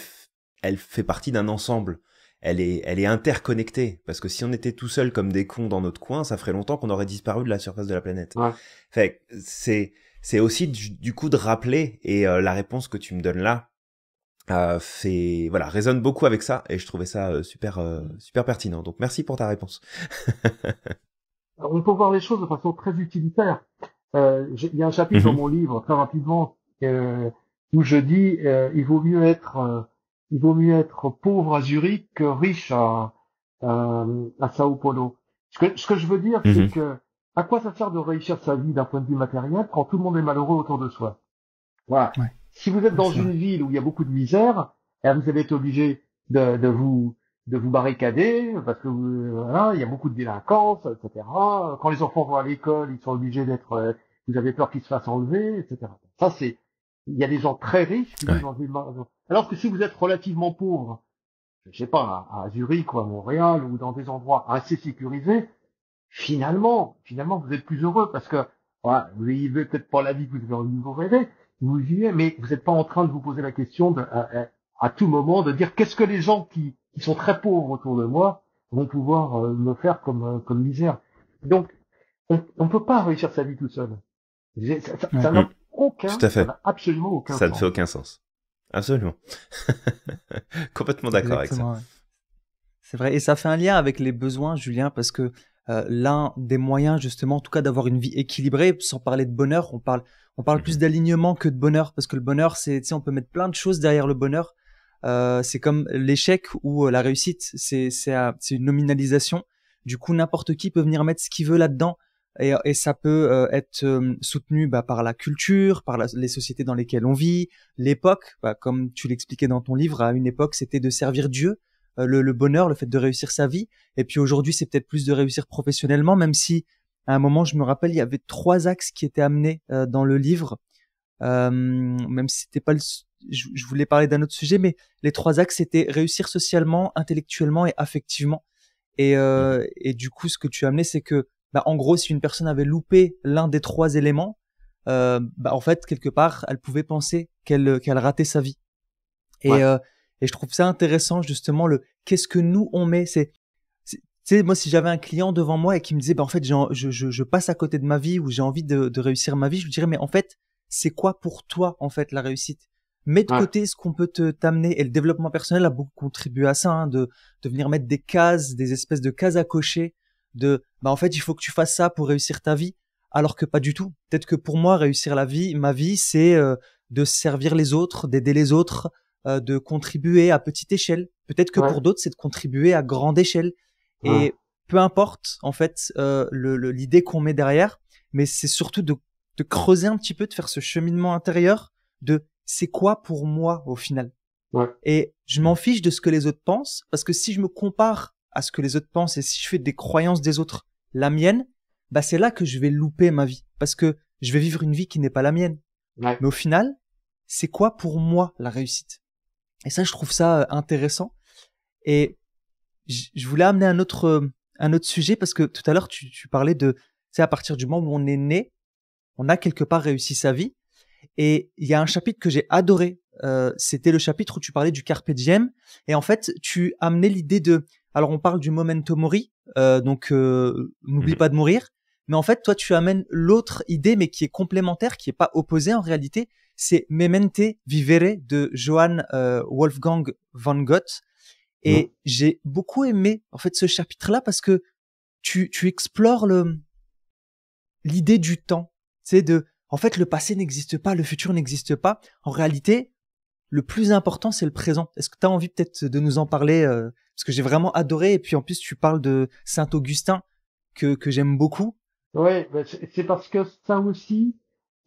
elle fait partie d'un ensemble. Elle est, elle est interconnectée. Parce que si on était tout seul comme des cons dans notre coin, ça ferait longtemps qu'on aurait disparu de la surface de la planète. Ouais. Fait c'est, c'est aussi du, coup de rappeler et euh, la réponse que tu me donnes là euh, fait, voilà, résonne beaucoup avec ça et je trouvais ça super, super pertinent. Donc merci pour ta réponse. on peut voir les choses de façon très utilitaire. Euh, il y a un chapitre dans mhm. mon livre très rapidement euh, où je dis euh, il vaut mieux être euh, il vaut mieux être pauvre à Zurich que riche à, euh, à Sao Paulo. Ce que, ce que je veux dire, c'est Mhm. que à quoi ça sert de réussir sa vie d'un point de vue matériel quand tout le monde est malheureux autour de soi? Voilà. Ouais. Si vous êtes dans une ville où il y a beaucoup de misère, eh, vous allez être obligé de, de vous de vous barricader parce que vous- voilà, il y a beaucoup de délinquance, etc. Quand les enfants vont à l'école, ils sont obligés d'être, euh, vous avez peur qu'ils se fassent enlever, etc. Ça c'est, il y a des gens très riches qui Ouais. vivent dans une alors que si vous êtes relativement pauvre, je sais pas, à, à Zurich ou à Montréal ou dans des endroits assez sécurisés, finalement, finalement, vous êtes plus heureux parce que voilà, vous vivez peut-être pas la vie que vous avez envie de vous rêver, vous vivez, mais vous n'êtes pas en train de vous poser la question de, à, à- à tout moment de dire qu'est-ce que les gens qui, qui sont très pauvres autour de moi vont pouvoir euh, me faire comme, euh, comme misère. Donc, on ne peut pas réussir sa vie tout seul. Ça ça- ça n'a Mhm. aucun, Tout à fait. ça n'a absolument aucun Ça ne sens. fait aucun sens. Absolument. Complètement d'accord avec ça. Ouais. C'est vrai. Et ça fait un lien avec les besoins, Julien, parce que euh, l'un des moyens, justement, en tout cas, d'avoir une vie équilibrée, sans parler de bonheur, on parle, on parle Mhm. plus d'alignement que de bonheur, parce que le bonheur, c'est, tu sais, on peut mettre plein de choses derrière le bonheur. Euh, c'est comme l'échec ou euh, la réussite, c'est, c'est, c'est une nominalisation. Du coup, n'importe qui peut venir mettre ce qu'il veut là-dedans. Et, et ça peut euh, être euh, soutenu bah, par la culture, par la- les sociétés dans lesquelles on vit, l'époque. Bah, comme tu l'expliquais dans ton livre, à une époque, c'était de servir Dieu le, le bonheur, le fait de réussir sa vie. Et puis aujourd'hui, c'est peut-être plus de réussir professionnellement, même si à un moment, je me rappelle, il y avait trois axes qui étaient amenés euh, dans le livre. Euh, même si c'était pas le, je, je voulais parler d'un autre sujet, mais les trois axes c'était réussir socialement, intellectuellement et affectivement. Et, euh, et du coup, ce que tu as amené, c'est que, bah, en gros, si une personne avait loupé l'un des trois éléments, euh, bah, en fait, quelque part, elle pouvait penser qu'elle qu'elle ratait sa vie. Et, Ouais. Et je trouve ça intéressant justement le qu'est-ce que nous on met? C'est tu sais moi si j'avais un client devant moi et qui me disait bah en fait en- je, je, je passe à côté de ma vie ou j'ai envie de, de réussir ma vie, je lui dirais mais en fait c'est quoi pour toi en fait la réussite? Mets de Ouais. côté ce qu'on peut te t'amener et le développement personnel a beaucoup contribué à ça, hein, de de venir mettre des cases, des espèces de cases à cocher, de bah en fait il faut que tu fasses ça pour réussir ta vie, alors que pas du tout. Peut-être que pour moi réussir la vie, ma vie c'est euh, de servir les autres, d'aider les autres, euh, de contribuer à petite échelle. Peut-être que Ouais. pour d'autres, c'est de contribuer à grande échelle. Et peu importe, en fait, euh, le- le- l'idée qu'on met derrière, mais c'est surtout de, de creuser un petit peu, de faire ce cheminement intérieur de c'est quoi pour moi au final. Ouais. Et je m'en fiche de ce que les autres pensent, parce que si je me compare à ce que les autres pensent et si je fais des croyances des autres la mienne, bah c'est là que je vais louper ma vie, parce que je vais vivre une vie qui n'est pas la mienne. Ouais. Mais au final, c'est quoi pour moi la réussite? Et ça, je trouve ça euh, intéressant. Et je voulais amener un autre, euh, un autre sujet parce que tout à l'heure, tu, tu parlais de, c'est à partir du moment où on est né, on a quelque part réussi sa vie. Et il y a un chapitre que j'ai adoré. euh, C'était le chapitre où tu parlais du carpe diem. Et en fait, tu amenais l'idée de. Alors, on parle du memento mori, euh, donc euh, n'oublie Mhm. pas de mourir. Mais en fait, toi, tu amènes l'autre idée, mais qui est complémentaire, qui est pas opposée en réalité. C'est Memente Vivere de Johann euh, Wolfgang von Gogh. Et j'ai beaucoup aimé en fait ce chapitre-là parce que tu, tu explores le l'idée du temps. C'est de, en fait, le passé n'existe pas, le futur n'existe pas. En réalité, le plus important, c'est le présent. Est-ce que tu as envie peut-être de nous en parler euh, Parce que j'ai vraiment adoré. Et puis en plus, tu parles de Saint Augustin que, que j'aime beaucoup. Oui, c'est c'est parce que ça aussi,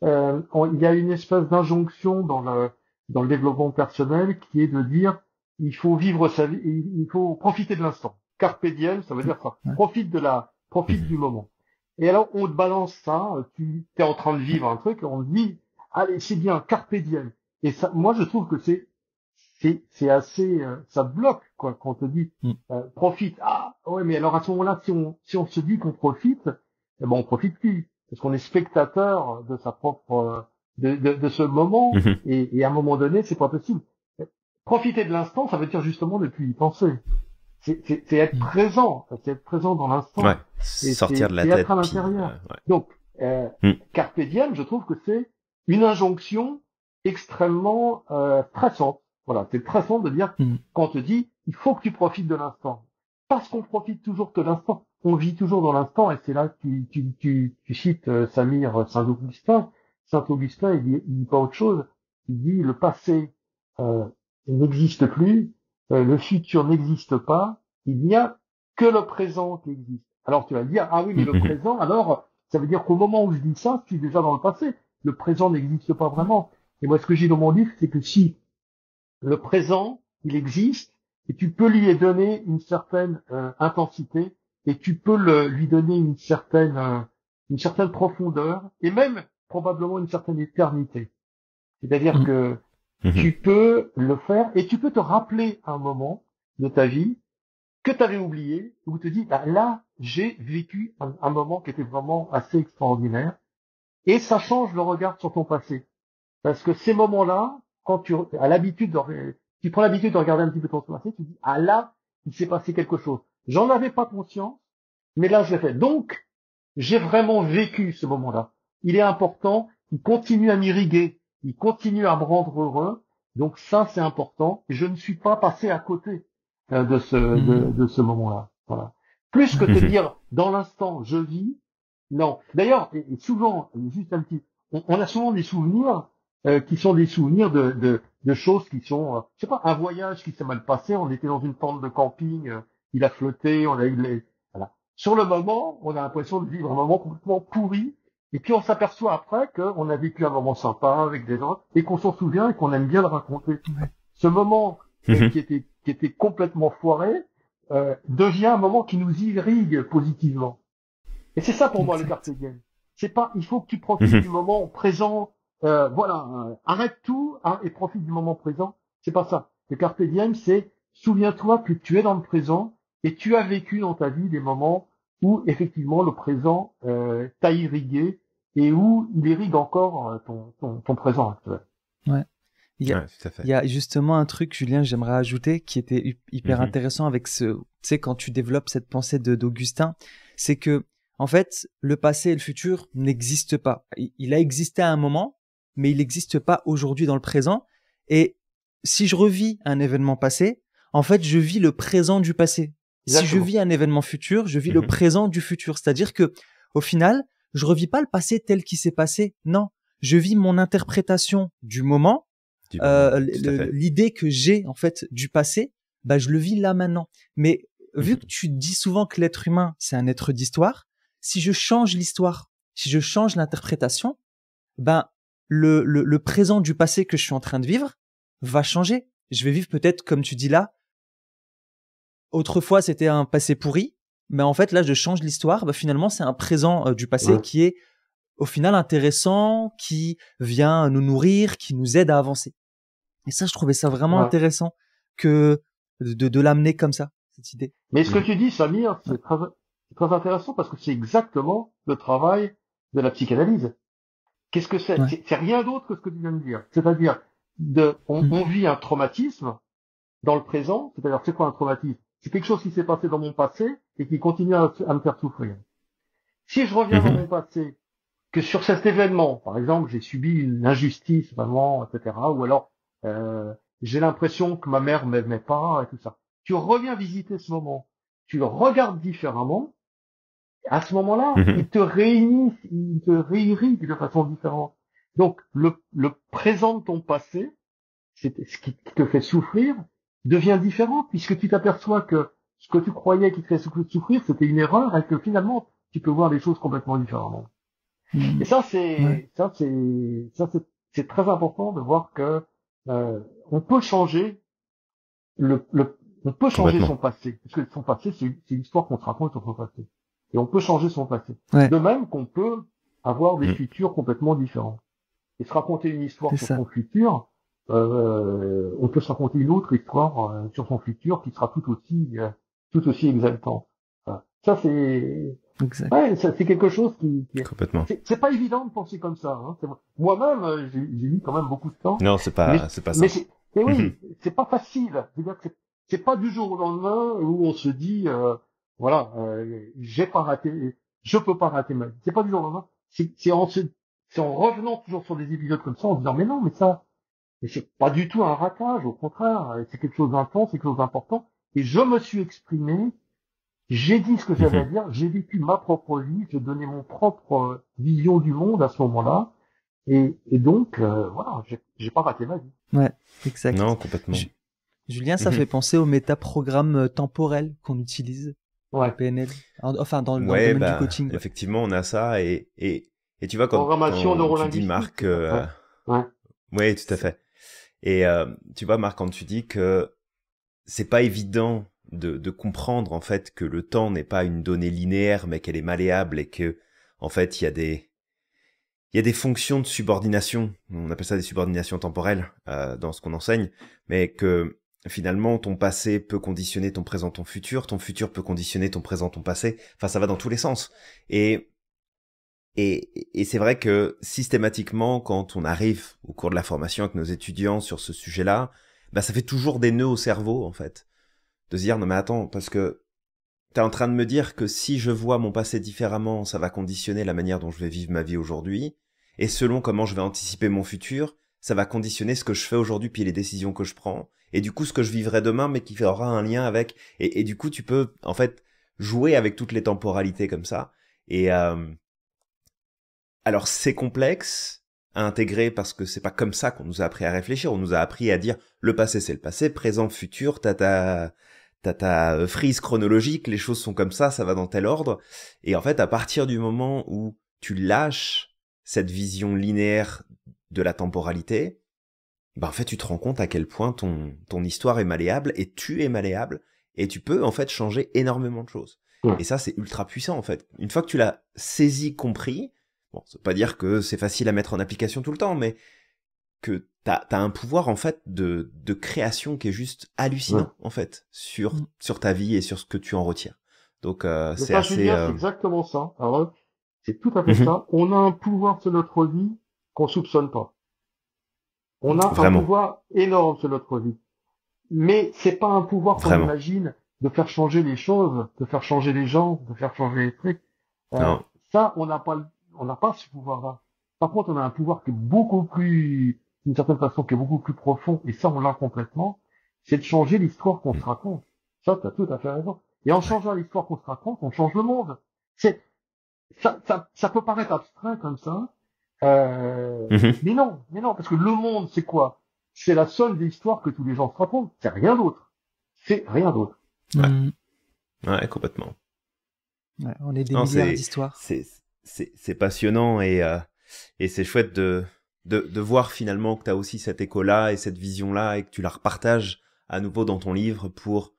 euh, on- il y a une espèce d'injonction dans le dans le développement personnel qui est de dire il faut vivre sa vie, il faut profiter de l'instant. Carpe diem, ça veut dire ça. Profite de la, profite du moment. Et alors on te balance ça, tu es en train de vivre un truc, on te dit allez c'est bien, carpe diem. Et ça, moi je trouve que c'est c'est c'est assez, euh, ça bloque quoi quand on te dit Mm. euh, profite. Ah ouais, mais alors à ce moment-là, si on si on se dit qu'on profite, eh ben on profite plus parce qu'on est spectateur de sa propre de, de, de ce moment Mhm. et, et à un moment donné c'est pas possible profiter de l'instant ça veut dire justement ne plus y penser c'est c'est- c'est être Mm. présent c'est être présent dans l'instant Ouais. Sortir de la c'est tête. être à l'intérieur. euh, ouais. donc euh, Mm. carpe diem je trouve que c'est une injonction extrêmement euh, stressante voilà c'est stressant de dire Mm. quand on te dit il faut que tu profites de l'instant parce qu'on profite toujours de l'instant on vit toujours dans l'instant et c'est là que tu, tu, tu, tu cites euh, Samir Saint-Augustin Saint-Augustin il dit, il dit pas autre chose il dit le passé euh, n'existe plus euh, le futur n'existe pas il n'y a que le présent qui existe. Alors tu vas dire, ah oui, mais le présent, alors ça veut dire qu'au moment où je dis ça, je suis déjà dans le passé. Le présent n'existe pas vraiment. Et moi, ce que j'ai dans mon livre, c'est que si le présent, il existe, et tu peux lui donner une certaine euh, intensité, et tu peux le, lui donner une certaine, euh, une certaine profondeur, et même probablement une certaine éternité. C'est-à-dire mhm. que mhm. tu peux le faire, et tu peux te rappeler un moment de ta vie que tu avais oublié, où tu te dis, bah, là, j'ai vécu un, moment qui était vraiment assez extraordinaire, et ça change le regard sur ton passé. Parce que ces moments-là, quand tu as l'habitude de, tu prends l'habitude de regarder un petit peu ton passé, tu dis, ah là, il s'est passé quelque chose. J'en avais pas conscience, mais là, je l'ai fait. Donc, j'ai vraiment vécu ce moment-là. Il est important, il continue à m'irriguer, il continue à me rendre heureux. Donc ça, c'est important. Je ne suis pas passé à côté euh, de ce, de, mhm. ce moment-là. Voilà. Plus que te dire, dans l'instant, je vis. Non. D'ailleurs, souvent, juste un petit, on, a souvent des souvenirs euh, qui sont des souvenirs de, de, de choses qui sont, euh, je sais pas, un voyage qui s'est mal passé. On était dans une tente de camping, il a flotté, on a eu les, voilà. Sur le moment, on a l'impression de vivre un moment complètement pourri. Et puis on s'aperçoit après qu'on a vécu un moment sympa avec des gens et qu'on s'en souvient et qu'on aime bien le raconter. Ce moment mhm. qui était qui était complètement foiré, euh, devient un moment qui nous irrigue positivement. Et c'est ça pour moi le carpe C'est pas, il faut que tu profites mhm. du moment présent. Euh, voilà, euh, arrête tout hein, et profite du moment présent. C'est pas ça. Le carpe c'est souviens-toi que tu es dans le présent et tu as vécu dans ta vie des moments où effectivement le présent euh, t'a irrigué et où il irrigue encore euh, ton, ton, ton présent actuel. Ouais. Il y, a, il y a justement un truc, Julien, j'aimerais ajouter, qui était hyper mhm. intéressant avec ce, tu sais, quand tu développes cette pensée de d'Augustin, c'est que, en fait, le passé et le futur n'existent pas. Il, a existé à un moment, mais il n'existe pas aujourd'hui dans le présent. Et si je revis un événement passé, en fait, je vis le présent du passé. Si je vis un événement futur, je vis le mhm. présent du futur. C'est-à-dire que, au final, je revis pas le passé tel qu'il s'est passé. Non, je vis mon interprétation du moment euh, l'idée que j'ai en fait du passé, bah je le vis là maintenant. Mais vu mhm. que tu dis souvent que l'être humain c'est un être d'histoire, si je change l'histoire, si je change l'interprétation, ben le, le, le présent du passé que je suis en train de vivre va changer. Je vais vivre peut-être comme tu dis là. Autrefois c'était un passé pourri, mais en fait là je change l'histoire. Bah finalement c'est un présent euh, du passé qui est au final intéressant, qui vient nous nourrir, qui nous aide à avancer. Et ça, je trouvais ça vraiment intéressant que de, de l'amener comme ça, cette idée. Mais ce que tu dis, Samir, c'est très, très intéressant parce que c'est exactement le travail de la psychanalyse. Qu'est-ce que c'est C'est rien d'autre que ce que tu viens de dire. C'est-à-dire, de, on, mm. on, vit un traumatisme dans le présent. C'est-à-dire, c'est quoi un traumatisme? C'est quelque chose qui s'est passé dans mon passé et qui continue à, me faire souffrir. Si je reviens dans mm-hmm. mon passé que sur cet événement, par exemple, j'ai subi une injustice vraiment, etc., ou alors euh, j'ai l'impression que ma mère m'aimait pas et tout ça. Tu reviens visiter ce moment, tu le regardes différemment. À ce moment-là, mhm. il te réunit, il te réirrigue de façon différente. Donc le, le présent de ton passé, c'est ce qui te fait souffrir, devient différent puisque tu t'aperçois que ce que tu croyais qui te fait souffrir, c'était une erreur et que finalement tu peux voir les choses complètement différemment. Mm. Et ça, c'est, ça, c'est, ça, c'est très important de voir que euh, on peut changer le, le on peut changer son passé, parce que son passé, c'est l'histoire qu'on se raconte sur son passé. Et on peut changer son passé. De même qu'on peut avoir des mm. futurs complètement différents. Et se raconter une histoire sur son futur, euh, on peut se raconter une autre histoire euh, sur son futur qui sera tout aussi, euh, tout aussi exaltant. Ça, c'est, Ouais, c'est quelque chose qui. qui... Complètement. C'est pas évident de penser comme ça. Hein. Moi-même, euh, j'ai mis quand même beaucoup de temps. Non, c'est pas, c'est pas ça. Mais, oui, mhm. c'est pas facile. C'est pas du jour au lendemain où on se dit, euh, voilà, euh, j'ai pas raté, je peux pas rater ma vie. C'est pas du jour au lendemain. C'est en, en revenant toujours sur des épisodes comme ça, en disant, mais non, mais ça, c'est pas du tout un ratage. Au contraire, c'est quelque chose d'intense, c'est quelque chose d'important. Et je me suis exprimé j'ai dit ce que j'avais à dire, j'ai vécu ma propre vie, j'ai donné mon propre euh, vision du monde à ce moment-là, et, et donc euh, voilà, j'ai pas raté ma vie. Ouais, exact. Non, complètement. Julien, ça mhm. fait penser au métaprogramme euh, temporel qu'on utilise. Ouais. PNL. Enfin, dans, le domaine bah, du coaching. Effectivement, on a ça et, et, et tu vois quand, Programmation quand tu dis Marc, euh, ouais. ouais. tout à fait. Et euh, tu vois Marc, quand tu dis que c'est pas évident de, de comprendre en fait que le temps n'est pas une donnée linéaire, mais qu'elle est malléable et que en fait il y a des il y a des fonctions de subordination, on appelle ça des subordinations temporelles euh, dans ce qu'on enseigne, mais que finalement ton passé peut conditionner ton présent, ton futur, ton futur peut conditionner ton présent, ton passé. Enfin, ça va dans tous les sens. Et et, et c'est vrai que systématiquement, quand on arrive au cours de la formation avec nos étudiants sur ce sujet-là, bah ça fait toujours des nœuds au cerveau en fait, de se dire non mais attends parce que t'es en train de me dire que si je vois mon passé différemment, ça va conditionner la manière dont je vais vivre ma vie aujourd'hui, et selon comment je vais anticiper mon futur, ça va conditionner ce que je fais aujourd'hui puis les décisions que je prends et du coup ce que je vivrai demain mais qui aura un lien avec et, du coup tu peux en fait jouer avec toutes les temporalités comme ça et euh... alors c'est complexe à intégrer parce que c'est pas comme ça qu'on nous a appris à réfléchir on nous a appris à dire le passé c'est le passé présent futur t'as ta t'as ta frise chronologique les choses sont comme ça ça va dans tel ordre et en fait à partir du moment où tu lâches cette vision linéaire de la temporalité, ben en fait tu te rends compte à quel point ton, ton histoire est malléable et tu es malléable et tu peux en fait changer énormément de choses. Et ça c'est ultra puissant en fait. Une fois que tu l'as saisi, compris, bon, ça veut pas dire que c'est facile à mettre en application tout le temps, mais que t'as as un pouvoir en fait de, de création qui est juste hallucinant en fait sur mm. sur ta vie et sur ce que tu en retires. Donc euh, c'est assez. Euh... exactement ça. Alors c'est tout à fait mhm. ça. On a un pouvoir sur notre vie qu'on soupçonne pas. On a un pouvoir énorme sur notre vie. Mais c'est pas un pouvoir qu'on imagine de faire changer les choses, de faire changer les gens, de faire changer les trucs. Euh, ça, on n'a pas, on n'a pas ce pouvoir-là. Par contre, on a un pouvoir qui est beaucoup plus, d'une certaine façon, qui est beaucoup plus profond, et ça, on l'a complètement, c'est de changer l'histoire qu'on se raconte. Ça, tu as tout à fait raison. Et en changeant l'histoire qu'on se raconte, on change le monde. C'est, ça, ça, ça peut paraître abstrait comme ça, euh, mhm. Mais non, mais non, parce que le monde, c'est quoi? C'est la seule des histoires que tous les gens se racontent. C'est rien d'autre. C'est rien d'autre. Ouais. Mm. ouais, complètement. Ouais, on est des milliards d'histoires. C'est passionnant et, euh, et c'est chouette de, de, de voir finalement que tu as aussi cet écho-là et cette vision-là et que tu la repartages à nouveau dans ton livre pour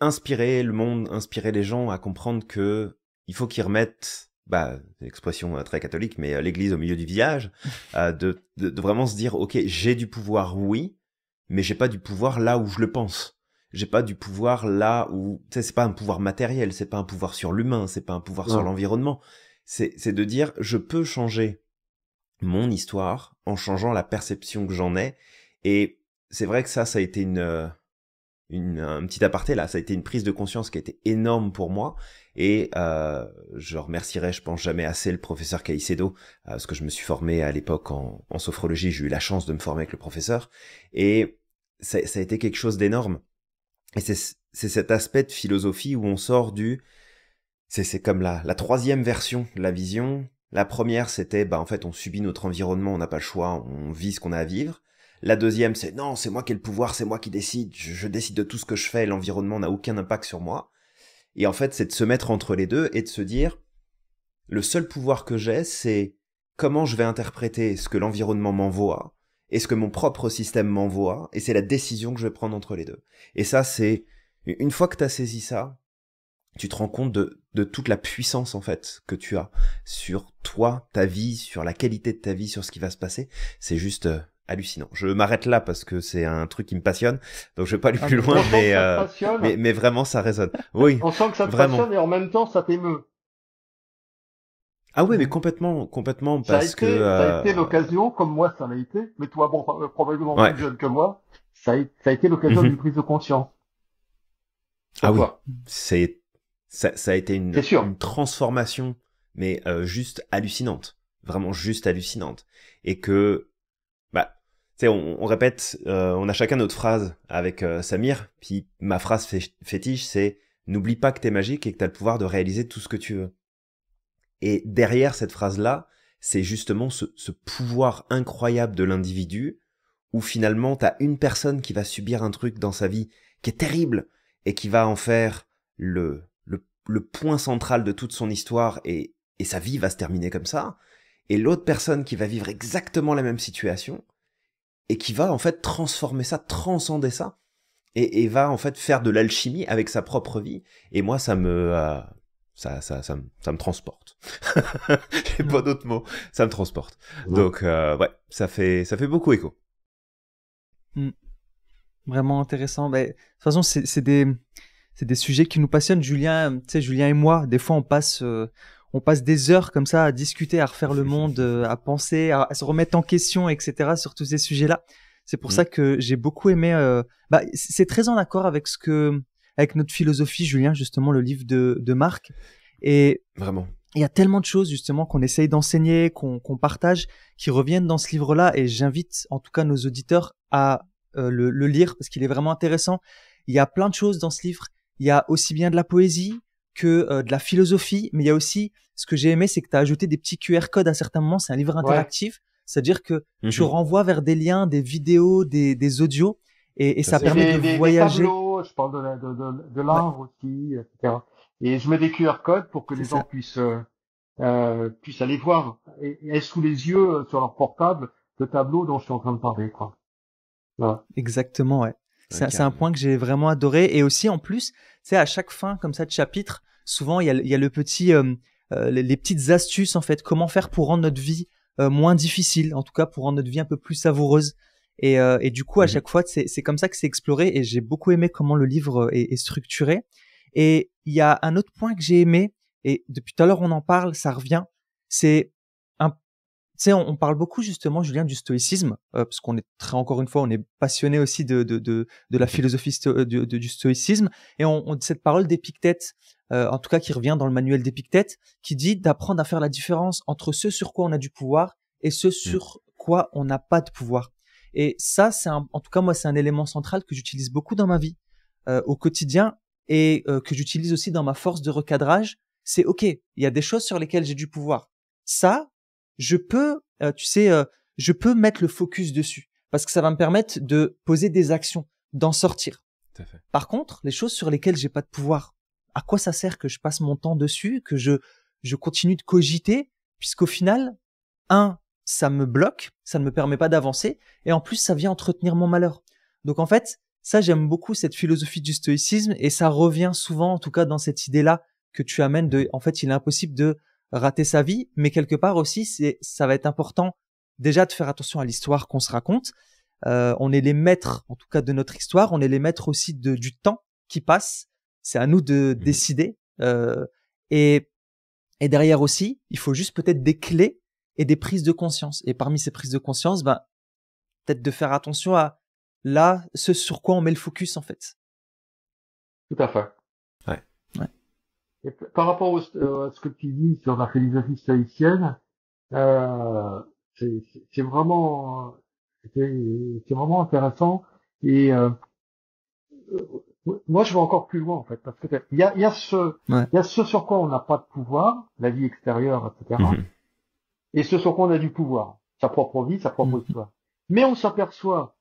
inspirer le monde, inspirer les gens à comprendre que il faut qu'ils remettent bah, expression euh, très catholique, mais euh, l'église au milieu du village, euh, de, de, vraiment se dire, ok, j'ai du pouvoir, oui, mais j'ai pas du pouvoir là où je le pense. J'ai pas du pouvoir là où, tu sais, c'est pas un pouvoir matériel, c'est pas un pouvoir sur l'humain, c'est pas un pouvoir sur l'environnement. C'est, de dire, je peux changer mon histoire en changeant la perception que j'en ai. Et c'est vrai que ça, ça a été une, une, un petit aparté là, ça a été une prise de conscience qui a été énorme pour moi et euh, je remercierai, je pense jamais assez le professeur Caicedo, euh, parce que je me suis formé à l'époque en, en, sophrologie, j'ai eu la chance de me former avec le professeur, et ça, ça a été quelque chose d'énorme. Et c'est cet aspect de philosophie où on sort du... C'est comme la, la troisième version de la vision. La première, c'était, bah en fait, on subit notre environnement, on n'a pas le choix, on vit ce qu'on a à vivre. La deuxième, c'est non, c'est moi qui ai le pouvoir, c'est moi qui décide, je, je, décide de tout ce que je fais, l'environnement n'a aucun impact sur moi. Et en fait, c'est de se mettre entre les deux et de se dire, le seul pouvoir que j'ai, c'est comment je vais interpréter ce que l'environnement m'envoie et ce que mon propre système m'envoie, et c'est la décision que je vais prendre entre les deux. Et ça, c'est, une fois que tu as saisi ça, tu te rends compte de, de toute la puissance, en fait, que tu as sur toi, ta vie, sur la qualité de ta vie, sur ce qui va se passer. C'est juste euh, hallucinant. Je m'arrête là parce que c'est un truc qui me passionne, donc je vais pas aller ah, plus loin, euh, mais, mais, vraiment ça résonne. Oui. On sent que ça te vraiment. passionne et en même temps ça t'émeut. Ah oui, mais complètement, complètement, parce que ça a été euh, l'occasion, comme moi ça l'a été, mais toi bon euh, probablement plus jeune que moi, ça a, ça a été l'occasion mhm. d'une prise de conscience. Ah oui, c'est ça, ça, a été une, une transformation, mais juste hallucinante, vraiment juste hallucinante, et que sais, on, on, répète, euh, on a chacun notre phrase avec euh, Samir, puis ma phrase fétiche, c'est n'oublie pas que t'es magique et que t'as le pouvoir de réaliser tout ce que tu veux. Et derrière cette phrase-là, c'est justement ce, ce, pouvoir incroyable de l'individu, où finalement t'as une personne qui va subir un truc dans sa vie qui est terrible et qui va en faire le le point central de toute son histoire et, et sa vie va se terminer comme ça, et l'autre personne qui va vivre exactement la même situation et qui va en fait transformer ça, transcender ça, et, et va en fait faire de l'alchimie avec sa propre vie. Et moi, ça me, euh, ça, ça, ça, me, ça me transporte. J'ai pas d'autres mots. Ça me transporte. Donc, euh, ouais, ça fait, ça fait beaucoup écho. Hmm. Vraiment intéressant. Bah, de toute façon, c'est des, c'est des sujets qui nous passionnent. Julien, tu sais, Julien et moi, des fois, on passe, euh, on passe des heures comme ça à discuter, à refaire le monde, euh, à penser, à, se remettre en question, etc. sur tous ces sujets-là. C'est pour mm. ça que j'ai beaucoup aimé. Euh, bah, c'est très en accord avec ce que, avec notre philosophie, Julien, justement, le livre de, de Marc. Et vraiment. Il y a tellement de choses justement qu'on essaye d'enseigner, qu'on partage, qui reviennent dans ce livre-là. Et j'invite en tout cas nos auditeurs à le, le, lire parce qu'il est vraiment intéressant. Il y a plein de choses dans ce livre. Il y a aussi bien de la poésie que euh, de la philosophie, mais il y a aussi ce que j'ai aimé, c'est que tu as ajouté des petits QR codes à certains moments. C'est un livre interactif, c'est-à-dire que tu mhm. renvoies vers des liens, des vidéos, des, des audios, et, et ça permet de voyager. Des tableaux, je parle de, de, de, l'art aussi, etc. Et je mets des QR codes pour que les gens puissent euh, euh, puissent aller voir et, et sous les yeux euh, sur leur portable le tableau dont je suis en train de parler, quoi. Exactement, ouais. C'est un point que j'ai vraiment adoré. Et aussi, en plus, c'est à chaque fin comme ça de chapitre, souvent il y a, y a le petit, euh, euh, les, petites astuces en fait, comment faire pour rendre notre vie euh, moins difficile, en tout cas pour rendre notre vie un peu plus savoureuse. Et, et du coup, à mhm. chaque fois, c'est comme ça que c'est exploré. Et j'ai beaucoup aimé comment le livre est, est structuré. Et il y a un autre point que j'ai aimé, et depuis tout à l'heure on en parle, ça revient. C'est sais, on, parle beaucoup justement, Julien, du stoïcisme, euh, parce qu'on est très, encore une fois, on est passionné aussi de, de, de, de la philosophie euh, du stoïcisme, et on, on cette parole d'Épictète, euh, en tout cas qui revient dans le manuel d'Épictète, qui dit d'apprendre à faire la différence entre ce sur quoi on a du pouvoir et ce mmh. sur quoi on n'a pas de pouvoir. Et ça, c'est en tout cas moi, c'est un élément central que j'utilise beaucoup dans ma vie au quotidien et que j'utilise aussi dans ma force de recadrage. C'est ok, il y a des choses sur lesquelles j'ai du pouvoir. Ça, je peux, euh, tu sais, euh, je peux mettre le focus dessus parce que ça va me permettre de poser des actions, d'en sortir. Par contre, les choses sur lesquelles j'ai pas de pouvoir, à quoi ça sert que je passe mon temps dessus, que je je continue de cogiter, puisqu'au final, un, ça me bloque, ça ne me permet pas d'avancer, et en plus, ça vient entretenir mon malheur. Donc en fait, ça, j'aime beaucoup cette philosophie du stoïcisme, et ça revient souvent, en tout cas, dans cette idée-là que tu amènes de, en fait, il est impossible de rater sa vie, mais quelque part aussi, c'est, ça va être important déjà de faire attention à l'histoire qu'on se raconte. Euh, on est les maîtres, en tout cas, de notre histoire. On est les maîtres aussi de, du temps qui passe. C'est à nous de mmh. décider. Euh, et, et derrière aussi, il faut juste peut-être des clés et des prises de conscience. Et parmi ces prises de conscience, ben, peut-être de faire attention à là, ce sur quoi on met le focus, en fait. Tout à fait par rapport euh, à ce que tu dis sur la philosophie stoïcienne, euh, c'est vraiment c'est vraiment intéressant et euh, moi je vais encore plus loin en fait parce que il y a, y a ce il y a ce sur quoi on n'a pas de pouvoir, la vie extérieure, etc. Mhm. Et ce sur quoi on a du pouvoir, sa propre vie, sa propre histoire. Mais on s'aperçoit,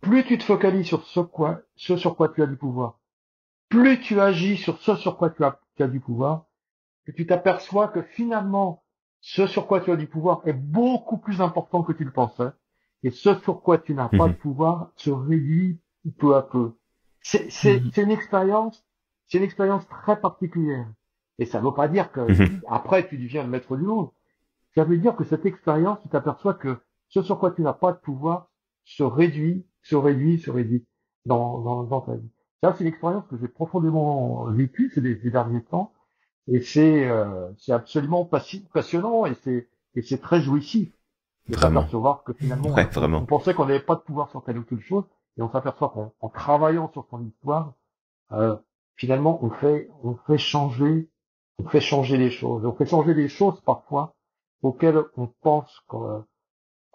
plus tu te focalises sur ce quoi, ce sur quoi tu as du pouvoir, plus tu agis sur ce sur quoi tu as tu as du pouvoir, que tu t'aperçois que finalement, ce sur quoi tu as du pouvoir est beaucoup plus important que tu le pensais, et ce sur quoi tu n'as pas de mhm. pouvoir se réduit peu à peu. C'est mhm. une expérience, c'est une expérience très particulière. Et ça ne veut pas dire que mhm. après tu deviens le maître du monde. Ça veut dire que cette expérience, tu t'aperçois que ce sur quoi tu n'as pas de pouvoir se réduit, se réduit, se réduit dans, dans, dans ta vie. Ça, c'est une expérience que j'ai profondément vécue ces, derniers temps, et c'est euh, c'est absolument passionnant et c'est et c'est très jouissif de s'apercevoir que finalement on pensait qu'on n'avait pas de pouvoir sur telle ou telle chose et on s'aperçoit qu'en travaillant sur son histoire euh, finalement on fait on fait changer on fait changer les choses. On fait changer les choses parfois auxquelles on pense qu'on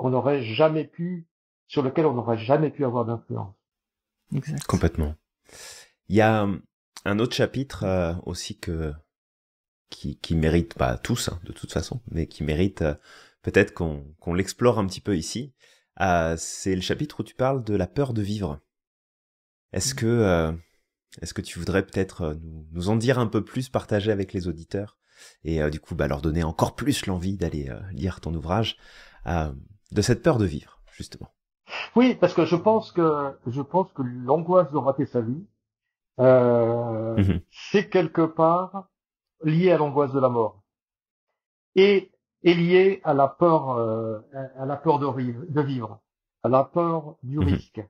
n'aurait jamais pu sur lesquelles on n'aurait jamais pu avoir d'influence. Complètement il y a hum, un autre chapitre euh, aussi que qui, qui mérite pas tous hein, de toute façon, mais qui mérite euh, peut-être qu'on qu'on l'explore un petit peu ici. Euh, c'est le chapitre où tu parles de la peur de vivre. Est-ce mmh. que Est-ce que tu voudrais peut-être nous, en dire un peu plus, partager avec les auditeurs et du coup bah, leur donner encore plus l'envie d'aller lire ton ouvrage de cette peur de vivre, justement? Oui, parce que je pense que je pense que l'angoisse de rater sa vie, euh, mhm. c'est quelque part lié à l'angoisse de la mort et est lié à la peur euh, à la peur de, de, vivre, à la peur du mhm. risque,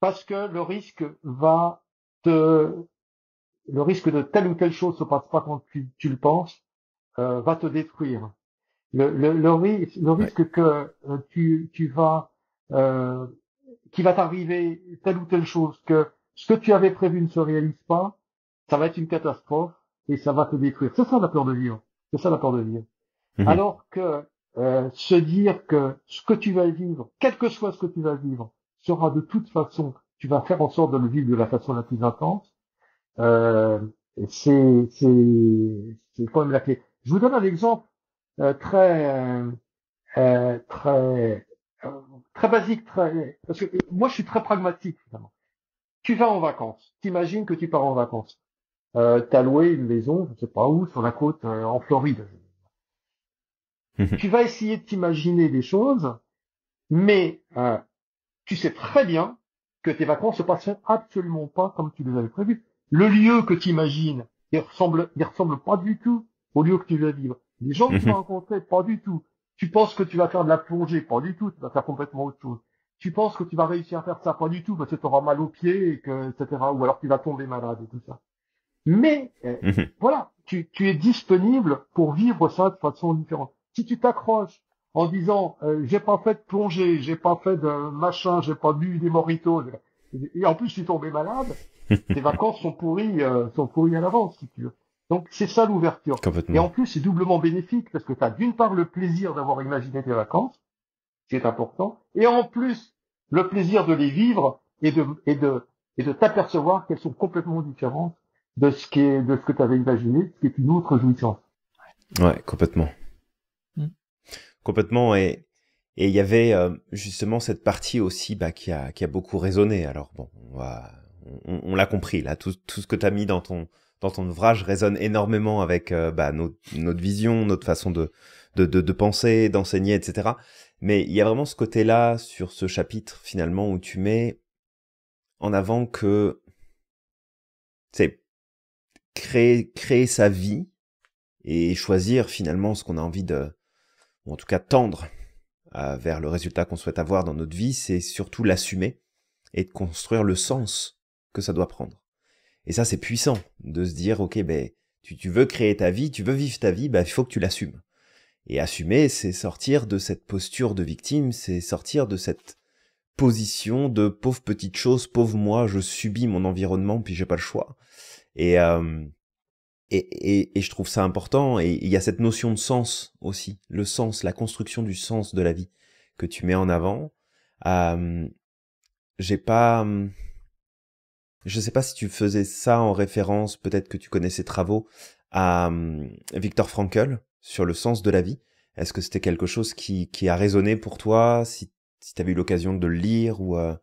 parce que le risque va te le risque de telle ou telle chose se passe pas quand tu, tu le penses euh, va te détruire. Le, le, le, risque, le risque que tu, tu vas euh, qui va t'arriver telle ou telle chose que ce que tu avais prévu ne se réalise pas, ça va être une catastrophe et ça va te détruire. C'est ça la peur de vivre. C'est ça la peur de vivre. Mhm. Alors que euh, se dire que ce que tu vas vivre, quel que soit ce que tu vas vivre, sera de toute façon, tu vas faire en sorte de le vivre de la façon la plus intense, euh, c'est c'est quand même la clé. Je vous donne un exemple euh, très euh, très euh, très basique, très parce que moi je suis très pragmatique finalement tu vas en vacances. T'imagines que tu pars en vacances. Euh, t'as loué une maison, je sais pas où, sur la côte, euh, en Floride. tu vas essayer de t'imaginer des choses, mais euh, tu sais très bien que tes vacances se passeront absolument pas comme tu les avais prévues. Le lieu que tu imagines, il ressemble, il ressemble pas du tout au lieu que tu vas vivre. Les gens que tu vas rencontrer, pas du tout. Tu penses que tu vas faire de la plongée, pas du tout. Tu vas faire complètement autre chose tu penses que tu vas réussir à faire ça, pas du tout, parce que tu auras mal aux pieds, et que, etc. Ou alors tu vas tomber malade et tout ça. Mais euh, mhm. voilà, tu, tu es disponible pour vivre ça de façon différente. Si tu t'accroches en disant euh, j'ai pas fait de plongée, j'ai pas fait de machin, j'ai pas bu des moritos, et en plus tu es tombé malade, tes vacances sont pourries, euh, sont pourries à l'avance si tu veux. Donc c'est ça l'ouverture. Et en plus c'est doublement bénéfique parce que tu as d'une part le plaisir d'avoir imaginé tes vacances, c'est important, et en plus le plaisir de les vivre et de et de et de t'apercevoir qu'elles sont complètement différentes de ce qui est de ce que tu avais imaginé, ce qui est une autre jouissance. Ouais, complètement. Mm. Complètement et et il y avait euh, justement cette partie aussi bah, qui a qui a beaucoup résonné. Alors bon, on va on, on l'a compris là, tout tout ce que tu as mis dans ton dans ton ouvrage résonne énormément avec euh, bah, notre, vision, notre façon de, de, de, penser, d'enseigner, etc. Mais il y a vraiment ce côté-là sur ce chapitre finalement où tu mets en avant que c'est créer créer sa vie et choisir finalement ce qu'on a envie de ou en tout cas tendre vers le résultat qu'on souhaite avoir dans notre vie, c'est surtout l'assumer et de construire le sens que ça doit prendre. Et ça c'est puissant de se dire ok ben tu, tu veux créer ta vie, tu veux vivre ta vie, ben il faut que tu l'assumes. Et assumer, c'est sortir de cette posture de victime, c'est sortir de cette position de pauvre petite chose, pauvre moi, je subis mon environnement, puis j'ai pas le choix. Et, euh, et, et, et, je trouve ça important. Et il y a cette notion de sens aussi, le sens, la construction du sens de la vie que tu mets en avant. Euh, j'ai pas, je sais pas si tu faisais ça en référence, peut-être que tu connais ses travaux à Victor Frankl, sur le sens de la vie. Est-ce que c'était quelque chose qui, qui a résonné pour toi, si, si tu avais eu l'occasion de le lire ou euh...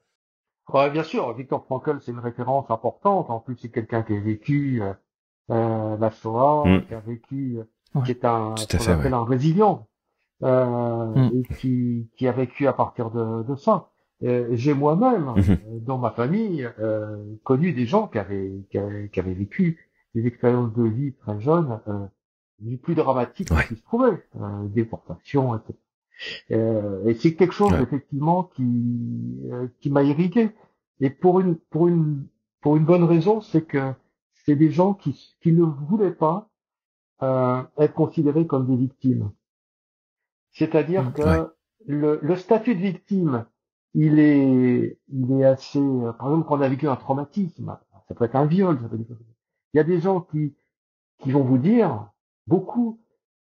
ouais, Bien sûr, Victor Frankl, c'est une référence importante. En plus, c'est quelqu'un qui a vécu euh, euh la Shoah, mm. qui a vécu, euh, qui est un, qu'on un résilient, euh, mm. et qui, qui a vécu à partir de, de ça. J'ai moi-même, mm-hmm. dans ma famille, connu des gens qui avaient, qui avaient, qui avaient vécu des expériences de vie très jeunes du plus dramatique qui se trouvait, euh, déportation, etc. Euh, et c'est quelque chose effectivement qui euh, qui m'a irrigué. Et pour une pour une pour une bonne raison, c'est que c'est des gens qui qui ne voulaient pas euh, être considérés comme des victimes. C'est-à-dire mmh, que le, le statut de victime, il est il est assez. Par exemple, quand on a vécu un traumatisme, ça peut être un viol, ça peut être... Il y a des gens qui qui vont vous dire beaucoup,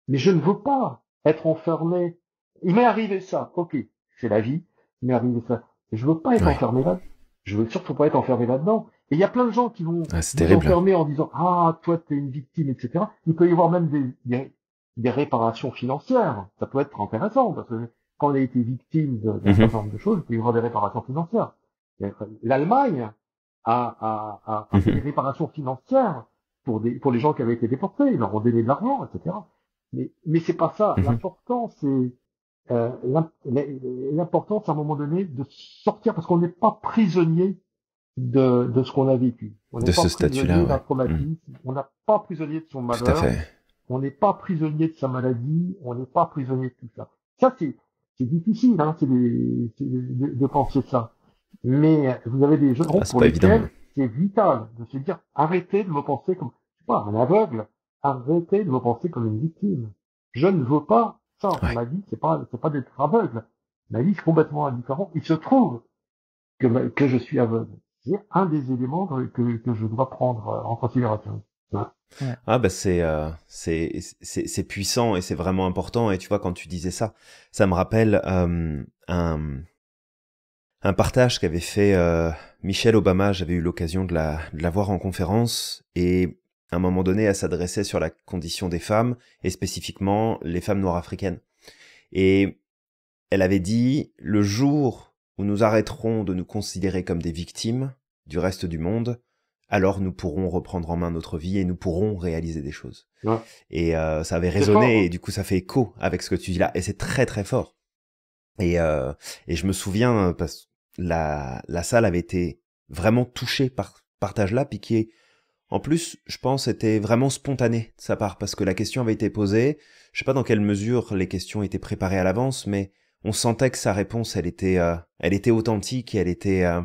mais je ne veux pas être enfermé. Il m'est arrivé ça, ok, c'est la vie, il m'est arrivé ça. Mais je veux pas être enfermé là. Je veux surtout pas être enfermé là-dedans. Et il y a plein de gens qui vont ah, enfermer en disant ah toi t'es une victime, etc. Il peut y avoir même des, des, réparations financières. Ça peut être intéressant parce que quand on a été victime d'un mhm. certain nombre de choses, il peut y avoir des réparations financières. L'Allemagne à, à, à, à Mhm. des réparations financières pour des pour les gens qui avaient été déportés, ils leur ont donné de l'argent, etc. Mais mais c'est pas ça. Mhm. L'important c'est euh, l'im- l'important c'est à un moment donné de sortir parce qu'on n'est pas prisonnier de de ce qu'on a vécu. On De n'est pas ce statut-là, ouais. On n'a pas prisonnier de son Tout à malheur. fait. On n'est pas prisonnier de sa maladie. On n'est pas prisonnier de tout ça. Ça c'est c'est difficile, hein, de, de penser ça. Mais vous avez des jeunes Ah, c'est pour lesquels c'est vital de se dire arrêtez de me penser comme je sais pas, un aveugle, arrêtez de me penser comme une victime. Je ne veux pas ça. Ouais. Ma vie, c'est pas c'est pas d'être aveugle. Ma vie, c'est complètement différent. Il se trouve que, que je suis aveugle. C'est un des éléments que, que je dois prendre euh, en considération. Ah bah c'est euh, c'est c'est c'est puissant et c'est vraiment important et tu vois quand tu disais ça, ça me rappelle euh, un un partage qu'avait fait euh, Michelle Obama. J'avais eu l'occasion de la de la voir en conférence et à un moment donné, elle s'adressait sur la condition des femmes et spécifiquement les femmes noires africaines. Et elle avait dit le jour où nous arrêterons de nous considérer comme des victimes du reste du monde, alors nous pourrons reprendre en main notre vie et nous pourrons réaliser des choses. Ouais. Et euh, ça avait résonné fort, hein. et du coup ça fait écho avec ce que tu dis là et c'est très très fort. Et euh, et je me souviens euh, parce que la la salle avait été vraiment touchée par partage là puis qui est en plus, je pense, était vraiment spontané de sa part parce que la question avait été posée. Je sais pas dans quelle mesure les questions étaient préparées à l'avance, mais on sentait que sa réponse, elle était, euh, elle était authentique et elle était, euh,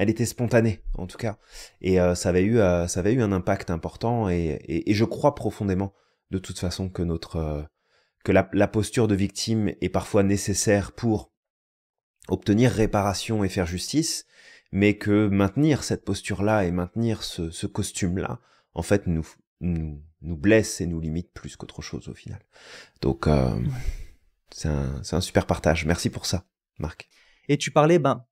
elle était spontanée en tout cas. Et euh, ça avait eu, euh, ça avait eu un impact important et, et, et je crois profondément de toute façon que notre, euh, que la, la posture de victime est parfois nécessaire pour obtenir réparation et faire justice, mais que maintenir cette posture-là et maintenir ce, ce costume-là, en fait, nous, nous, nous blesse et nous limite plus qu'autre chose au final. Donc, euh, c'est un, c'est un super partage. Merci pour ça, Marc. Et tu parlais ben,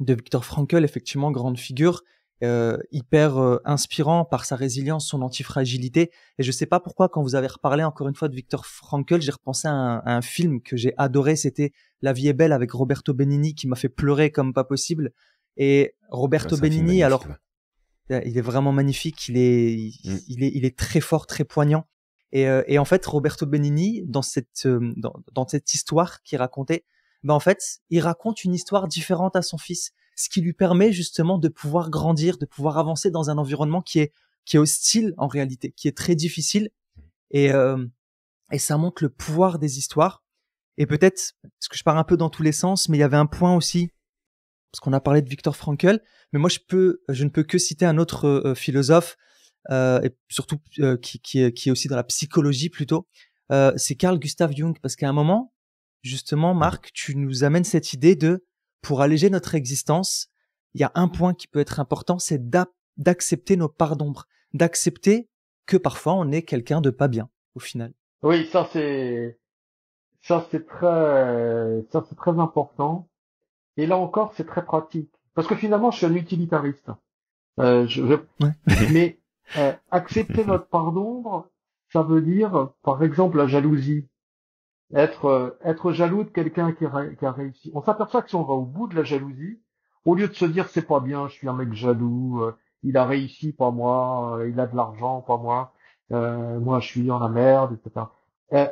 de Viktor Frankl, effectivement, grande figure, euh, hyper euh, inspirant par sa résilience, son antifragilité. Et je sais pas pourquoi, quand vous avez reparlé encore une fois de Viktor Frankl, j'ai repensé à un, à un film que j'ai adoré, c'était La vie est belle avec Roberto Benigni, qui m'a fait pleurer comme pas possible. Et Roberto Ouais, Benigni, alors ouais. euh, il est vraiment magnifique, il est, il, Mm. il est, il est très fort, très poignant. Et, euh, et en fait, Roberto Benigni, dans cette, euh, dans, dans cette histoire qu'il racontait, ben en fait, il raconte une histoire différente à son fils, ce qui lui permet justement de pouvoir grandir, de pouvoir avancer dans un environnement qui est, qui est hostile en réalité, qui est très difficile. Et, euh, et ça montre le pouvoir des histoires. Et peut-être, parce que je pars un peu dans tous les sens, mais il y avait un point aussi, parce qu'on a parlé de Viktor Frankl, mais moi je peux, je ne peux que citer un autre euh, philosophe, euh, et surtout euh, qui, qui, est, qui est aussi dans la psychologie plutôt, euh, c'est Carl Gustav Jung, parce qu'à un moment, justement, Marc, tu nous amènes cette idée de, pour alléger notre existence, il y a un point qui peut être important, c'est d'a- d'accepter nos parts d'ombre, d'accepter que parfois on est quelqu'un de pas bien, au final. Oui, ça c'est ça c'est très ça c'est très important. Et là encore, c'est très pratique. Parce que finalement, je suis un utilitariste. Euh, je, je- Ouais. Mais euh, accepter notre part d'ombre, ça veut dire, par exemple, la jalousie. Être euh, être jaloux de quelqu'un qui, qui a réussi. On s'aperçoit que si on va au bout de la jalousie, au lieu de se dire c'est pas bien, je suis un mec jaloux, euh, il a réussi, pas moi, euh, il a de l'argent, pas moi, euh, moi je suis dans la merde, etc. Euh,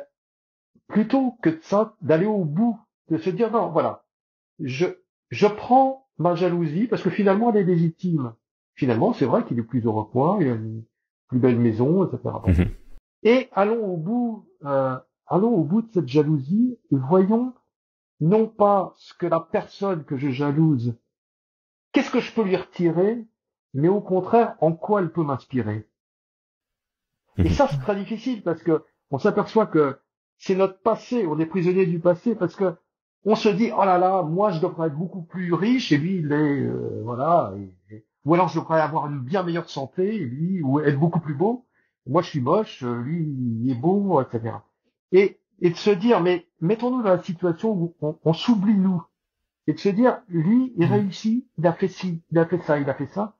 plutôt que de ça, d'aller au bout, de se dire non, voilà, je, je prends ma jalousie parce que finalement elle est légitime. Finalement, c'est vrai qu'il est plus heureux que moi, il a une plus belle maison, etc. Mhm. Et allons au bout, euh, allons au bout de cette jalousie et voyons non pas ce que la personne que je jalouse, qu'est-ce que je peux lui retirer, mais au contraire en quoi elle peut m'inspirer. Et ça, c'est très difficile parce que on s'aperçoit que c'est notre passé, on est prisonnier du passé parce que on se dit oh là là, moi je devrais être beaucoup plus riche et lui il est euh, voilà, ou alors je devrais avoir une bien meilleure santé et lui ou être beaucoup plus beau. Moi je suis moche, euh, lui il est beau, etc. Et et de se dire mais mettons-nous dans la situation où on, on s'oublie nous et de se dire lui il Mhm. réussit, il a fait ci, il a fait ça, il a fait ça.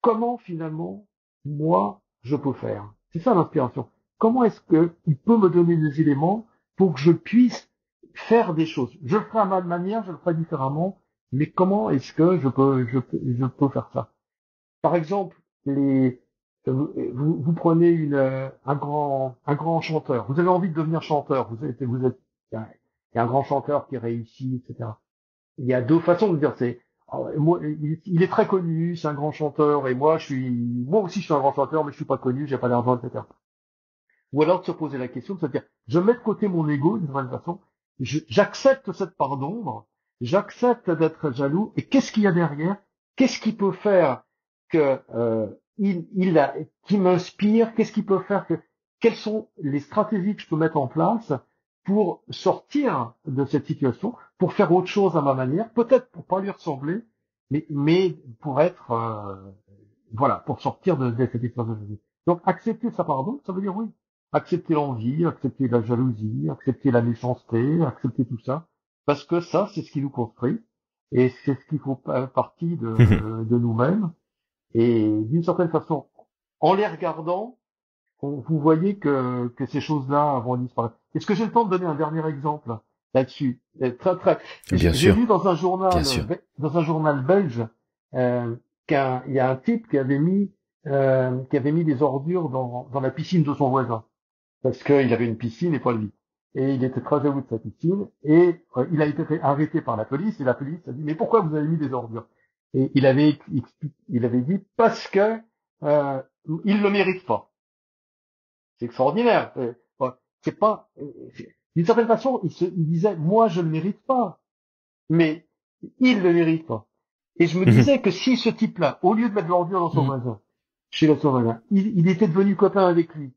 Comment finalement moi je peux faire? C'est ça l'inspiration. Comment est-ce que il peut me donner des éléments pour que je puisse faire des choses? Je le ferai à ma manière, je le ferai différemment, mais comment est-ce que je peux, je peux, je peux faire ça? Par exemple, les, vous, vous, prenez une, un grand, un grand chanteur. Vous avez envie de devenir chanteur. Vous êtes, vous êtes, il y a un grand chanteur qui réussit, etc. Il y a deux façons de dire. C'est, moi, il est très connu, c'est un grand chanteur, et moi, je suis, moi aussi, je suis un grand chanteur, mais je suis pas connu, j'ai pas d'argent, etc. Ou alors de se poser la question, de se dire, je mets de côté mon ego d'une certaine façon, j'accepte cette part d'ombre, j'accepte d'être jaloux, et qu'est-ce qu'il y a derrière? Qu'est-ce qui peut faire que euh, il, il a, qui m'inspire Qu'est-ce qui peut faire que Quelles sont les stratégies que je peux mettre en place pour sortir de cette situation, pour faire autre chose à ma manière, peut-être pour pas lui ressembler, mais, mais pour être, euh, voilà, pour sortir de, de cette histoire de vie. Donc accepter sa pardon, ça veut dire oui, accepter l'envie, accepter la jalousie, accepter la méchanceté, accepter tout ça, parce que ça, c'est ce qui nous construit, et c'est ce qui fait partie de, de nous-mêmes, et d'une certaine façon, en les regardant, vous voyez que, que ces choses-là vont disparaître. Est-ce que j'ai le temps de donner un dernier exemple là-dessus? Très très. J'ai lu dans un journal dans un journal belge euh, qu'il y a un type qui avait mis euh, qui avait mis des ordures dans, dans la piscine de son voisin. Parce qu'il avait une piscine et pas lui. Et il était très jaloux de sa piscine. Et euh, il a été arrêté par la police. Et la police a dit mais pourquoi vous avez mis des ordures? Et il avait il avait dit parce que euh, il le mérite pas. C'est extraordinaire. Euh, c'est pas, euh, d'une certaine façon, il, se, il disait, moi, je ne le mérite pas. Mais il le mérite pas. Et je me mhm. disais que si ce type-là, au lieu de mettre l'ordure dans son mhm. voisin, chez le son voisin, il, il, était devenu copain avec lui,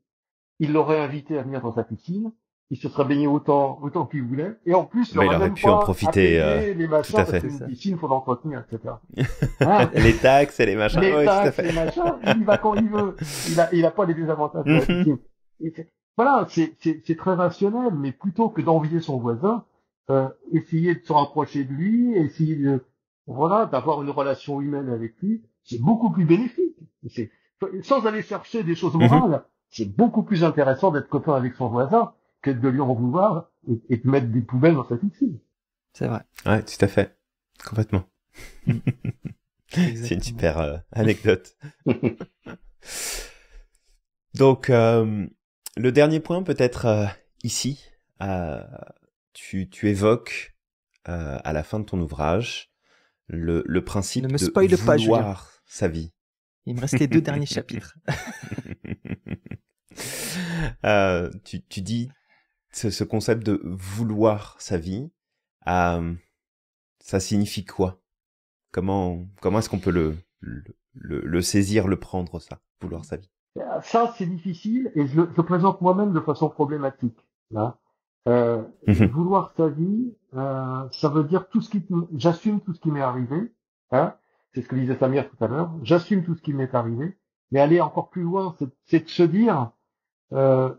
il l'aurait invité à venir dans sa piscine, il se serait baigné autant, autant qu'il voulait, et en plus, il, aurait, pu en profiter, euh, les machins, tout à fait. une piscine, faut l'entretenir, etc. Hein les taxes et les machins. Les taxes, les machins, il va quand il veut. Il a, il a pas les désavantages de la mhm. piscine. Voilà, c'est très rationnel, mais plutôt que d'envier son voisin, euh, essayer de se rapprocher de lui, essayer de, voilà, d'avoir une relation humaine avec lui, c'est beaucoup plus bénéfique. Sans aller chercher des choses morales, mhm. c'est beaucoup plus intéressant d'être copain avec son voisin que de lui en vouloir et, de mettre des poubelles dans sa piscine. C'est vrai. Ouais, tout à fait. Complètement. c'est une super euh, anecdote. Donc, euh, le dernier point peut-être euh, ici, euh, tu, tu, évoques euh, à la fin de ton ouvrage le, le principe de vouloir sa vie. Il me reste les deux derniers chapitres. tu, tu, dis ce, ce, concept de vouloir sa vie, ça signifie quoi? Comment, comment est-ce qu'on peut le, le, le saisir, le prendre, ça, vouloir sa vie? Ça, c'est difficile et je le présente moi-même de façon problématique. Là. Euh, mhm. Vouloir sa vie, euh, ça veut dire tout ce qui, j'assume tout ce qui m'est arrivé. Hein c'est ce que disait Samir tout à l'heure. J'assume tout ce qui m'est arrivé, mais aller encore plus loin, c'est de se dire, euh,